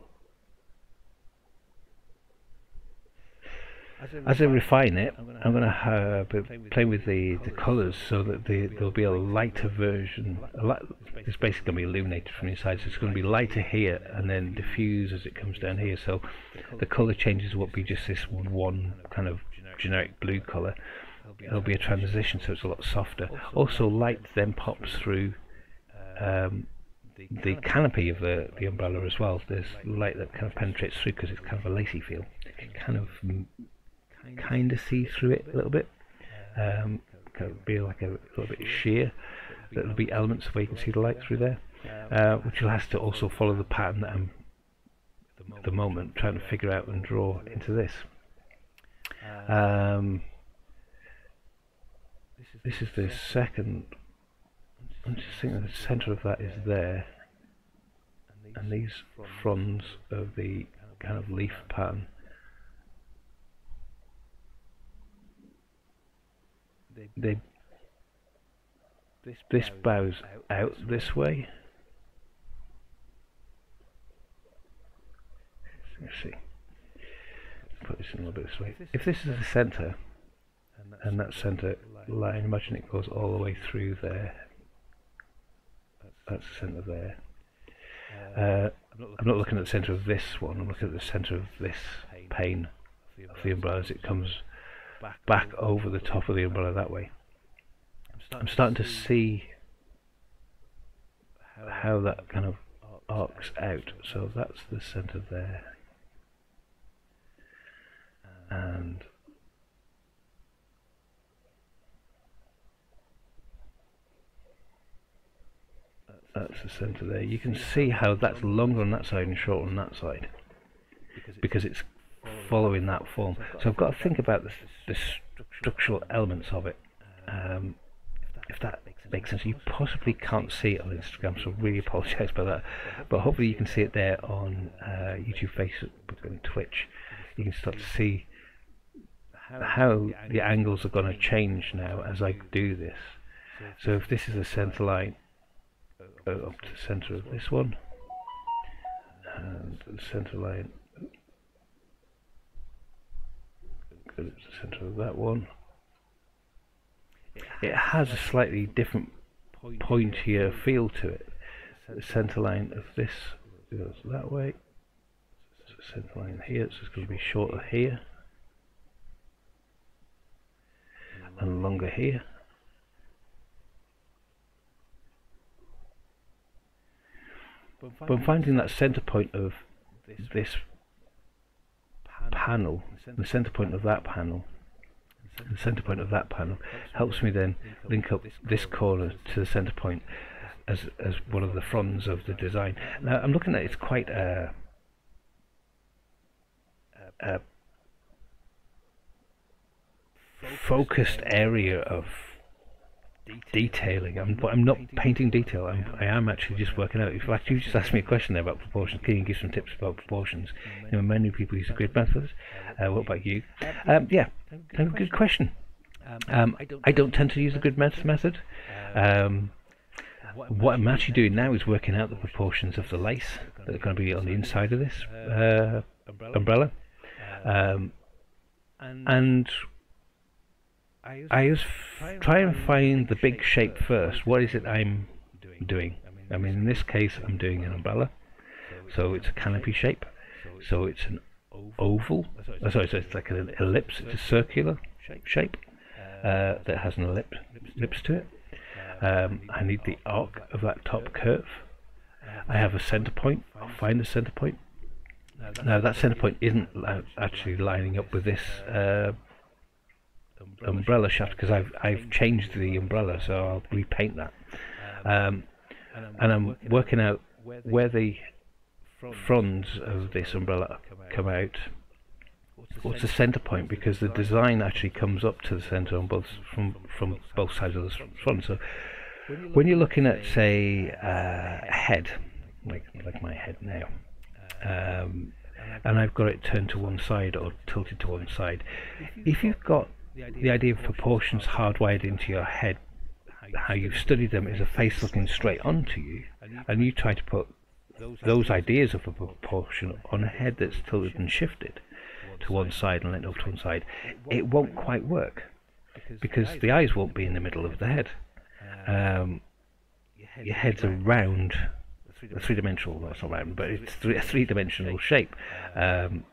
As I refine it, I'm going to have play with the, the colours so that the, there'll be a lighter version. A light, it's basically going to be illuminated from inside, so it's going to be lighter here and then diffuse as it comes down here. So the colour changes won't be just this one kind of generic blue colour. It'll be a transition, so it's a lot softer. Also, light then pops through um, the canopy of the, the umbrella as well. There's light that kind of penetrates through because it's kind of a lacy feel. It kind of kind of see through it a little bit. Um, kind of be like a little bit sheer. There'll be elements where you can see the light through there, uh, which will have to also follow the pattern that I'm at the moment trying to figure out and draw into this. Um, this is the second. I'm just thinking the centre of that is there, and these fronds of the kind of leaf pattern they this bows out this way. Let's see. Put this in a little bit this way. If this is the centre, and that centre line, imagine it goes all the way through there. That's the centre there. Uh, I'm not looking at the centre of this one, I'm looking at the centre of this pane of the umbrella as it comes back over the top of the umbrella that way. I'm starting to see how that kind of arcs out. So that's the centre there. And that's the centre there. You can see how that's longer on that side and short on that side because it's following that form. So I've got to think about the, the structural elements of it. Um, if that makes sense. You possibly can't see it on Instagram, so really apologise about that. But hopefully you can see it there on uh, YouTube, Facebook, and Twitch. You can start to see how the angles are going to change now as I do this. So if this is the center line uh, up to the center of this one, and the center line to the center of that one, it has a slightly different pointier feel to it. The center line of this goes that way. So center line here, so it's going to be shorter here. And longer here. But I'm finding that center point of this panel, the center point of that panel, the center point of that panel helps me then link up this corner to the center point as as one of the fronts of the design. Now I'm looking at it's quite a, a focused area of detailing. I'm, I'm not painting detail. I'm, I am actually just working out. In fact, you just asked me a question there about proportions. Can you give some tips about proportions? You know, many people use the grid methods. Uh, what about you? Um, yeah, good question. Um, I don't tend to use the grid method. Um, what I'm actually doing now is working out the proportions of the lace that are going to be on the inside of this uh, umbrella. Um, and I just try and find the big shape first. What is it I'm doing? I mean, in this case, I'm doing an umbrella, so it's a canopy shape. So it's an oval. Oh, sorry, so it's like an ellipse. It's a circular shape uh, that has an ellipse, ellipse to it. Um, I need the arc of that top curve. I have a center point. I'll find the center point. Now that center point isn't actually lining up with this uh, umbrella shaft because I've I've changed the umbrella, so I'll repaint that. Um, and I'm working out where the fronds of this umbrella come out. What's the center point? Because the design actually comes up to the center on both from from both sides of the front. So when you're looking at say uh, a head, like like my head now, um, and I've got it turned to one side or tilted to one side, if you've got the idea of proportions hardwired into your head, how you've studied them is a face looking straight onto you, and you try to put those ideas of a proportion on a head that's tilted and shifted to one side and let over to one side, it won't quite work because the eyes won't be in the middle of the head. Um, your head's a round, a three-dimensional, that's not round, but it's a three-dimensional shape. Um,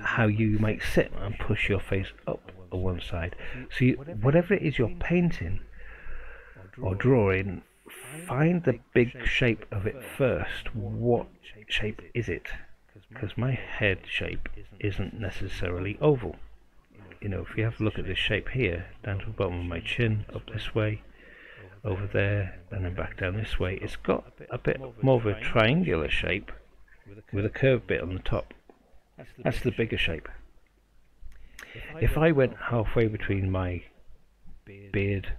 how you might sit and push your face up on one side. Mm. So you, whatever it is you're painting or drawing, find the big shape of it first. What shape is it? Because my head shape isn't necessarily oval. You know, if you have a look at this shape here, down to the bottom of my chin, up this way, over there, and then back down this way, it's got a bit more of a triangular shape with a curved bit on the top. That's the bigger shape. If I went halfway between my beard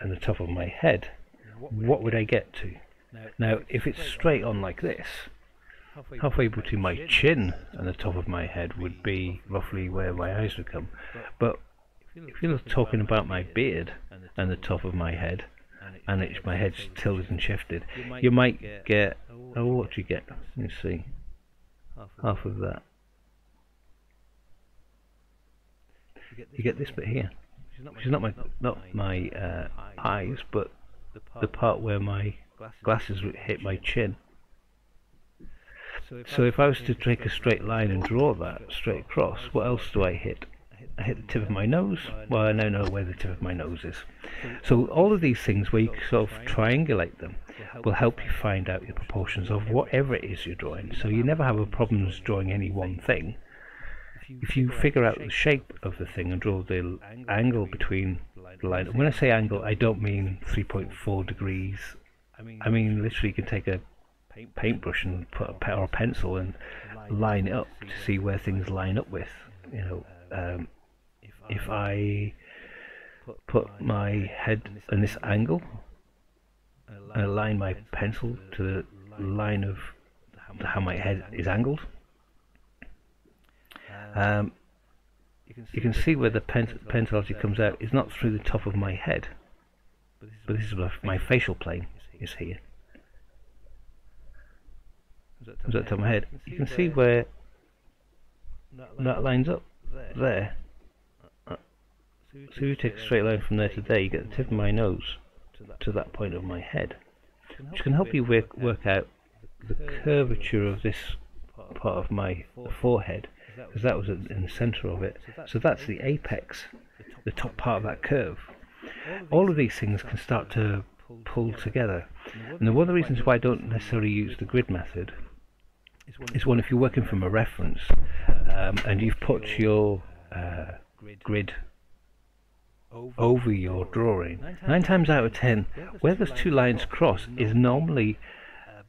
and the top of my head, what would I get to? Now, if it's straight on like this, halfway between my chin and the top of my head would be roughly where my eyes would come. But if you're talking about my beard and the top of my head, and it's my head's tilted and shifted, you might get, oh, what do you get? Let's see, half of that. You get this bit here, which is not my not my uh, eyes, but the part where my glasses hit my chin. So if I was to take a straight line and draw that straight across, what else do I hit? I hit the tip of my nose. Well, I now know where the tip of my nose is. So all of these things, where you sort of triangulate them, will help you find out the proportions of whatever it is you're drawing. So you never have a problem drawing any one thing. If you figure out the shape of the thing and draw the angle between the line, when I say angle, I don't mean 3.4 degrees. I mean literally you can take a paintbrush and put a or a pencil and line it up to see where things line up with. You know, um, if I put my head in this angle and align my pencil to the line of how my head is angled. Um, you can see where the pen pencil actually comes out. It's not through the top of my head, but this is my facial plane is here. Comes out top of my head. You can see where that lines up there. So you take a straight line from there to there, you get the tip of my nose to that point. of my head, which can help you work, work out the curvature of this part of my forehead, because that was in the center of it. So that's the apex, the top part of that curve. All of these things can start to pull together. And one of the reasons why I don't necessarily use the grid method is one, if you're working from a reference um, and you've put your uh, grid over your drawing, nine times out of ten, where those two lines cross is normally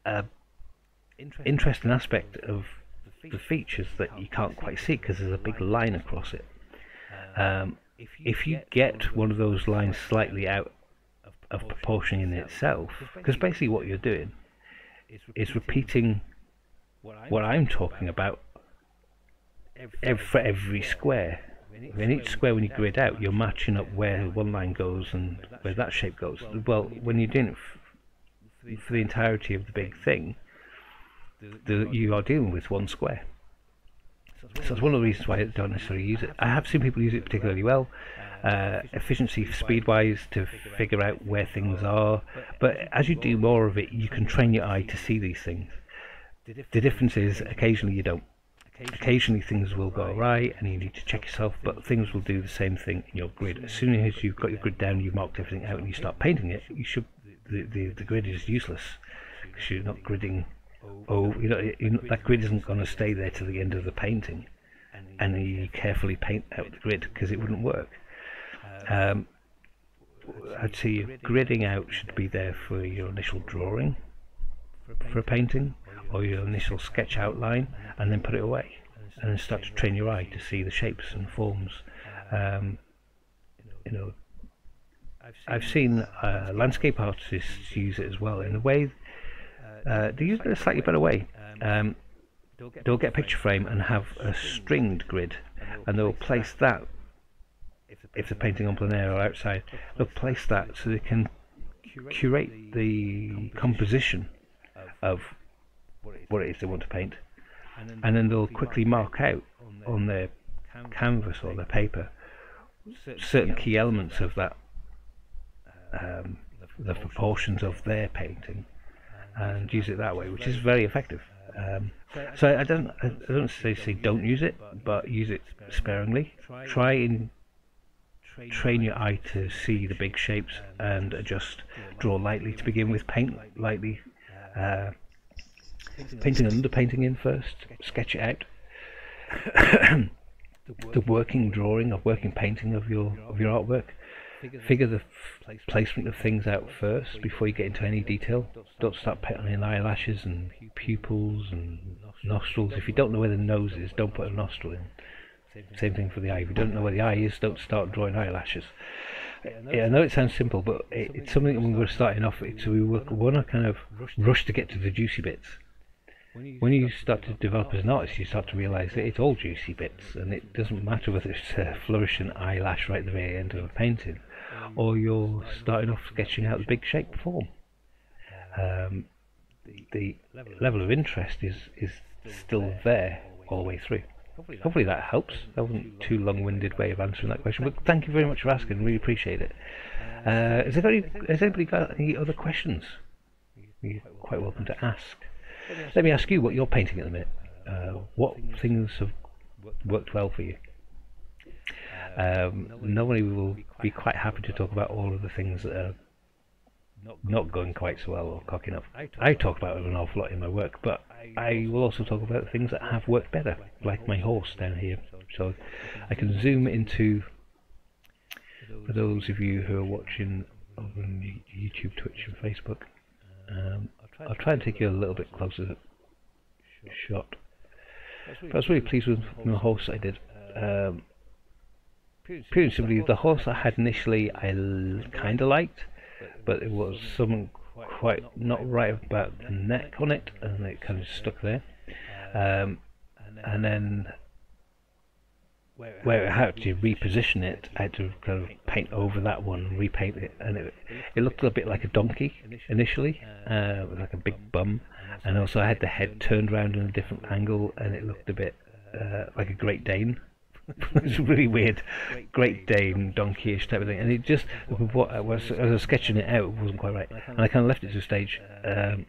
an interesting aspect of the features that you can't quite see because there's a big line across it. Um, if you get one of those lines slightly out of proportion in itself, because basically what you're doing is repeating what I'm talking about every, for every square. In each square, when you grid out, you're matching up where one line goes and where that shape goes. Well, when you're doing it for the entirety of the big thing, the, you are dealing with one square. So that's one of the reasons why I don't necessarily use it. I have seen people use it particularly well, uh, efficiency speed-wise to figure out where things are. But as you do more of it, you can train your eye to see these things. The difference is occasionally you don't. Occasionally things will go right and you need to check yourself, but things will do the same thing in your grid. As soon as you've got your grid down, you've marked everything out and you start painting it, you should the, the, the grid is useless because you're not gridding oh, you know, you that grid isn't going to stay there to the end of the painting, and you carefully paint out the grid because it wouldn't work. Um, I'd say your gridding out should be there for your initial drawing for a painting, or your initial sketch outline, and then put it away, and then start to train your eye to see the shapes and forms. Um, you know, I've seen uh, landscape artists use it as well in a way uh, they use it in a slightly better way. Um, they'll get a picture frame and have a stringed grid, and they'll place that, if they're painting on plein air or outside, they'll place that so they can curate the composition of what it is they want to paint, and then they'll quickly mark out on their canvas or their paper certain key elements of that, um, the proportions of their painting, and use it that way, which is very effective. Um, so I don't I don't say, say don't use it, but use it sparingly. Try and train your eye to see the big shapes and adjust. Draw lightly to begin with. Paint lightly. Uh, painting under painting in first. Sketch it out. the working drawing or working painting of your of your artwork figure the placement of things out first before you get into any detail. Don't start putting in eyelashes and pupils and nostrils. If you don't know where the nose is, don't put a nostril in. Same thing for the eye. If you don't know where the eye is, don't start drawing eyelashes. Yeah, I know it sounds simple, but it, it's something when we're starting off, with, so we want to kind of rush to get to the juicy bits. When you start to develop as an artist, you start to realise that it's all juicy bits, and it doesn't matter whether it's a flourishing eyelash right at the very end of a painting, or you're starting off sketching out the big shape form. Um, the level of interest is, is still there all the way through. Hopefully that helps. That wasn't too long-winded way of answering that question, but thank you very much for asking. Really appreciate it. Uh, has, anybody, has anybody got any other questions? You're quite welcome to ask. Let me ask you what you're painting at the minute. Uh, what things have worked well for you? Um, normally we will be quite happy to talk about all of the things that are not going quite so well or cocking up. I talk about it an awful lot in my work, but I will also talk about things that have worked better, like my horse down here. So I can zoom into, for those of you who are watching on YouTube, Twitch and Facebook, um, I'll try and take you a little bit closer shot. But I was really pleased with the horse I did. Um, purely the horse I had initially I kind of liked, but it was someone quite not right about the neck on it, and it kind of stuck there. Um, and then where I had to reposition it, I had to kind of paint over that one, repaint it, and it it looked a bit like a donkey initially, uh, with like a big bum, and also I had the head turned around in a different angle, and it looked a bit uh, like a Great Dane. it's really weird, Great Dane, donkeyish type of thing, and it just what I was, as I was sketching it out, it wasn't quite right, and I kind of left it to a stage. Um,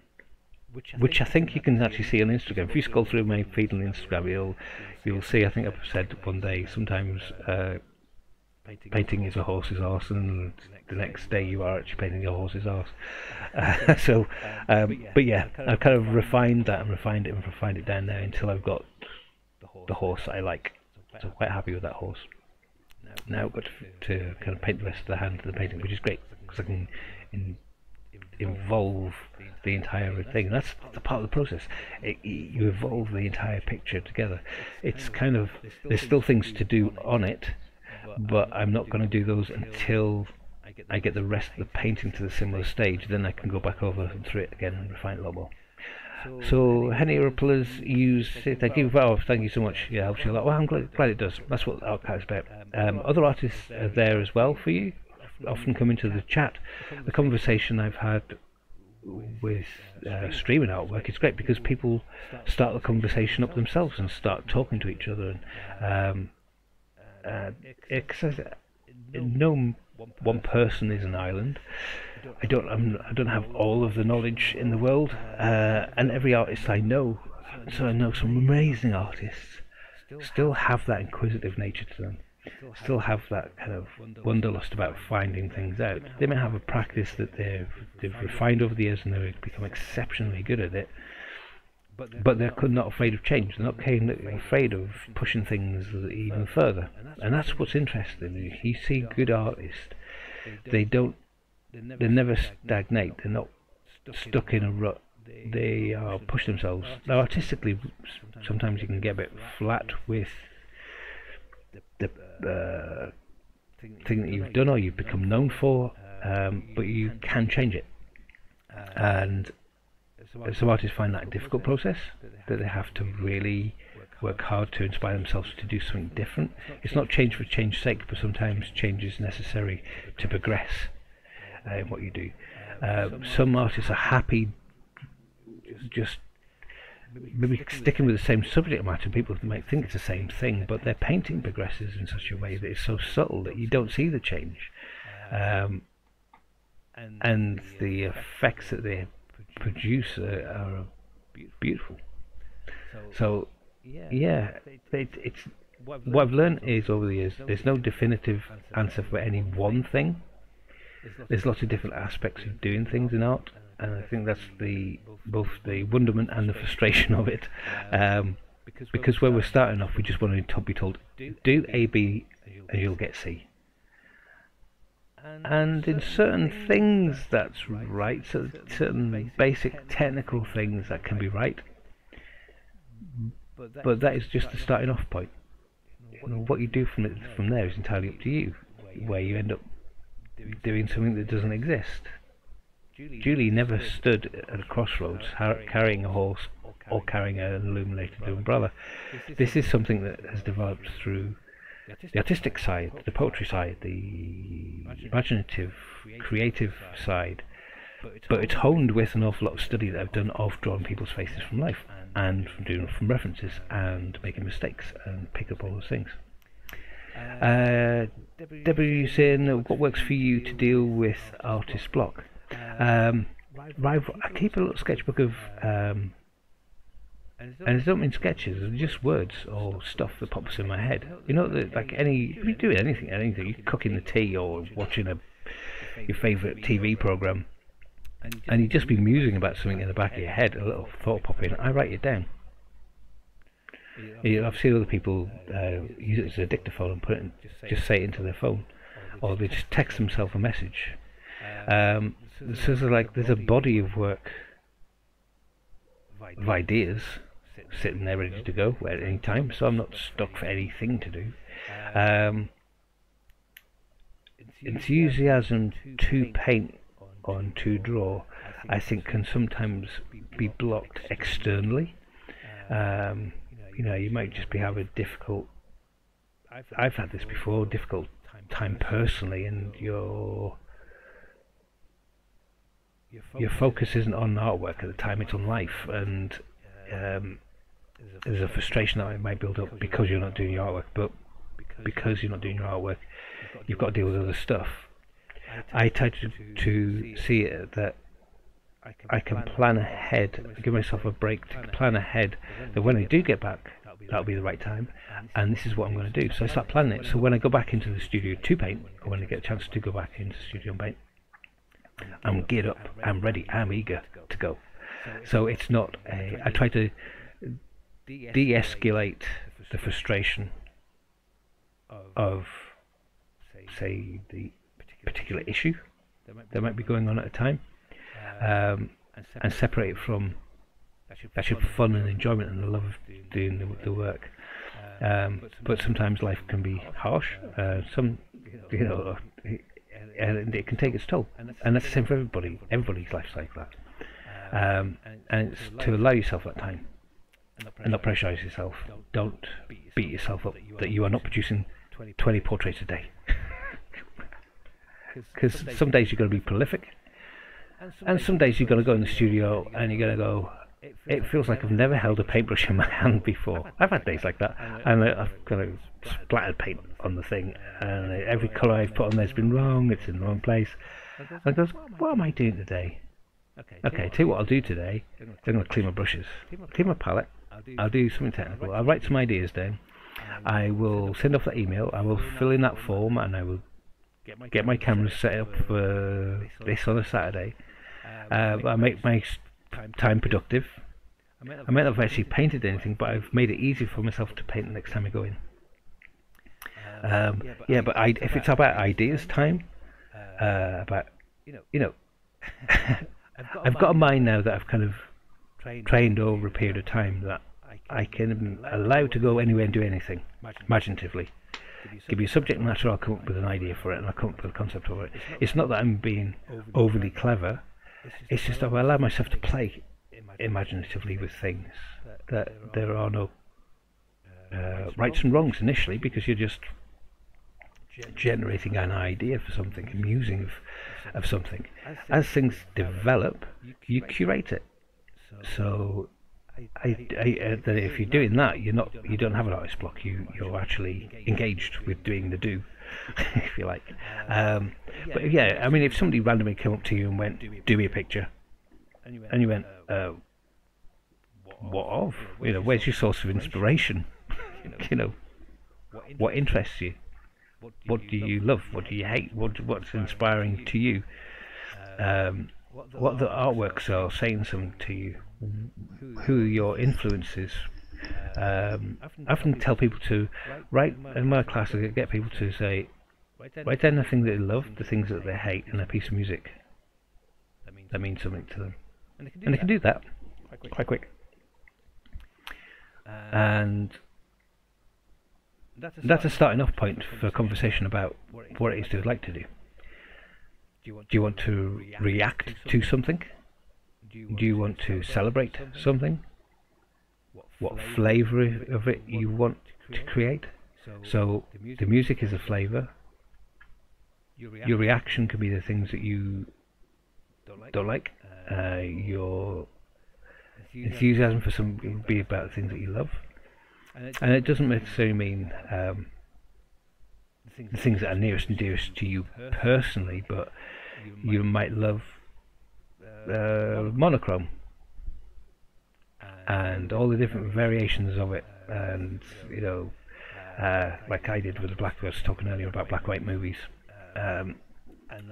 which I think you can actually see on Instagram. If you scroll through my feed on Instagram, you'll you'll see. I think I've said one day sometimes uh, painting is a horse's arse, and the next day you are actually painting your horse's arse. Uh, so, um, but yeah, I've kind of refined that and refined it and refined it down there until I've got the horse I like. So quite happy with that horse. Now I've got to, to kind of paint the rest of the hand of the painting, which is great because I can in, involve the entire thing. That's the part of the process. It, you evolve the entire picture together. It's kind of there's still things to do on it, but I'm not going to do those until I get the rest of the painting to the similar stage. Then I can go back over and through it again and refine it a lot more. So Henny Rippler's use thank you. Oh, thank you so much. Yeah helps you a lot. Well I'm glad, glad it does. That's what Artcat is about. Um, other artists are there as well for you. Often come into the chat. The conversation I've had with uh, streaming artwork, it's great because people start the conversation up themselves and start talking to each other. And, um, uh, no one person is an island. I don't. I'm, I do not have all of the knowledge in the world, uh, and every artist I know, so I know some amazing artists, still have that inquisitive nature to them still have that kind of wonderlust about finding things out. They may have a practice that they've they've refined over the years and they've become exceptionally good at it, but they're not afraid of change. They're not afraid of pushing things even further, and that's what's interesting. You see good artists, they don't, they never stagnate. They're not stuck in a rut. They are push themselves. Now, artistically, sometimes you can get a bit flat with the uh, thing that you've done or you've become known for, um, but you can change it. And some artists find that a difficult process, that they have to really work hard to inspire themselves to do something different. It's not change for change's sake, but sometimes change is necessary to progress uh, what you do. Uh, some artists are happy just maybe sticking with the same subject matter, people might think it's the same thing, but their painting progresses in such a way that it's so subtle that you don't see the change. Um, and the effects that they produce are, are beautiful. So, yeah, it, it's what I've learned is over the years there's no definitive answer for any one thing. There's lots of different aspects of doing things in art, and I think that's the both the wonderment and the frustration of it. Um, because when we're starting off, we just want to be told, do A, B, and you'll get C. And in certain things, that's right. So certain basic technical things that can be right. But that is just the starting off point. You know, what you do from it from there is entirely up to you. Where you end up doing something that doesn't exist. Julie never stood at a crossroads carrying a horse or carrying an illuminated umbrella. This is something that has developed through the artistic side, the poetry side, the imaginative, creative side, but it's honed with an awful lot of study that I've done of drawing people's faces from life and from doing from references and making mistakes and pick up all those things. Uh, Debbie saying, what works for you to deal with artist block? Um, I keep a little sketchbook of, um, and I don't mean sketches, they're just words or stuff that pops in my head. You know, like any, if you do anything, anything, you're cooking the tea or watching a your favourite TV programme, and you just be musing about something in the back of your head, a little thought popping. in, I write it down. You I've seen other people uh, use it as a dictaphone and put it, in, just say it into their phone, or they just text themselves a message. Um, so like there's a body of work of ideas sitting there ready to go at any time, so I'm not stuck for anything to do. Um, enthusiasm to paint on to draw. I think can sometimes be blocked externally. Um, you know, you might just be having a difficult. I've I've had this before, difficult time personally, and your your focus isn't on artwork at the time; it's on life, and um, there's a frustration that might build up because you're not doing your artwork, but because you're not doing your artwork, you've got to deal with other stuff. I tend to, to see it that I can plan ahead, give myself a break to plan ahead that when I do get back, that'll be the right time, and this is what I'm going to do. So I start planning it. So when I go back into the studio to paint, or when I get a chance to go back into the studio and paint, I'm geared up, I'm ready, I'm eager to go. So it's not a. I try to de-escalate the frustration of, say, the particular issue that might be going on at a time, um, and separate it from actual fun and enjoyment and the love of doing the, the work. Um, but sometimes life can be harsh. Uh, some, you know, and it can take its toll, and that's the same for everybody. Everybody's life's like that, um, and it's to allow yourself that time and not pressurize yourself. Don't beat yourself up that you are not producing 20 portraits a day. Because some days you're going to be prolific, and some days you're going to go in the studio and you're going to go, it feels like I've never held a paintbrush in my hand before. I've had days like that, and uh, I've kind of splattered paint on the thing, and every colour I've put on there's been wrong, it's in the wrong place. And I goes, what am I doing today? Okay, tell you what I'll do today. I'm going to clean my brushes, clean my palette. I'll do something technical. I'll write some ideas down. I will send off that email. I will fill in that form, and I will get my camera set up for this on a Saturday. Uh, I make my time productive. I might not have actually painted anything, but I've made it easy for myself to paint the next time I go in. Um, yeah, but I, if it's about ideas time, uh, about you know, I've got a mind now that I've kind of trained over a period of time that I can allow to go anywhere and do anything imaginatively. Give you a subject matter, I'll come up with an idea for it, and I'll come up with a concept for it. It's not that I'm being overly clever. It's just that I allow myself to play imaginatively with things. That there are no uh, rights and wrongs initially, because you're just generating an idea for something, a musing of, of something. As things develop, you curate it. So, I, I, uh, if you're doing that, you're not, you don't have an artist block. You, you're actually engaged with doing the do, if you like. Um, but yeah, I mean, if somebody randomly came up to you and went, "Do me a picture," and you went, uh, "What of? You know, where's your source of inspiration? you know, what interests you? What do you love? What do you hate? What, what's inspiring to you?" Um, what the artworks are saying something to you, who your influences. Um, I often tell people to write in my class. I get people to say, write down the things they love, the things that they hate, and a piece of music that means that means something to them, and they can do that quite quick. And that's a starting off point for a conversation about what it is they would like to do. Do you want to react to something? Do you want to celebrate something? What flavour of it you want to create? So the music is a flavour. Your reaction can be the things that you don't like. Uh, your enthusiasm for some would be about things that you love. And it doesn't necessarily mean um, the things that are nearest and dearest to you personally, but you might love uh, monochrome and all the different variations of it, and you know, uh, like I did with the black. I was talking earlier about black white movies, um,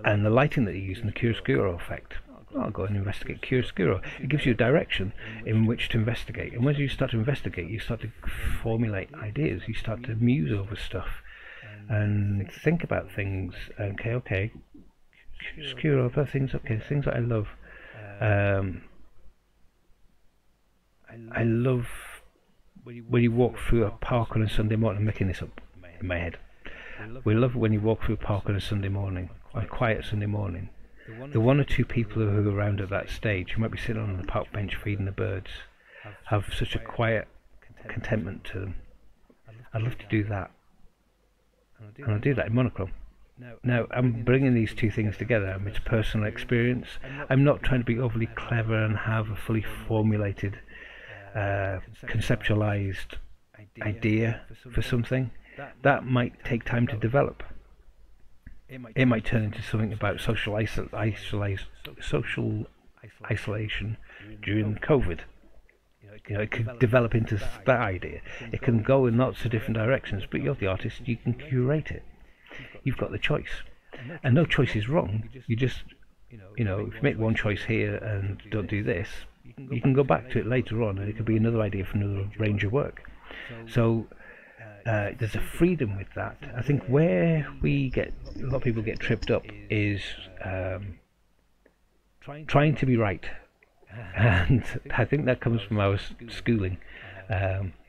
and the lighting that you use in the chiaroscuro effect. I'll go and investigate chiaroscuro. It gives you a direction in which to investigate, and when you start to investigate, you start to formulate ideas. You start to muse over stuff and think about things. Okay, okay, chiaroscuro, things. Okay, things that I love. Um, I love when you walk through a park on a Sunday morning. I'm making this up in my head. We love when you walk through a park on a Sunday morning, on a quiet Sunday morning, the one or two people who are around at that stage, who might be sitting on the park bench feeding the birds, have such a quiet contentment to them. I'd love to do that, and I'll do that in monochrome. Now, I'm bringing these two things together. It's personal experience. I'm not trying to be overly clever and have a fully formulated, uh, conceptualized idea for something. That might take time to develop. It might turn into something about social iso- isolation, social isolation during COVID. You know, it could develop into that idea. It can go in lots of different directions, but you're the artist, you can curate it you've got the choice. And no choice is wrong. You just, you know, if you make one choice here and don't do this, you can go back to it later on and it could be another idea for another range of work. So uh, there's a freedom with that. I think where we get, a lot of people get tripped up is um, trying to be right. And I think that comes from our schooling. Um, you you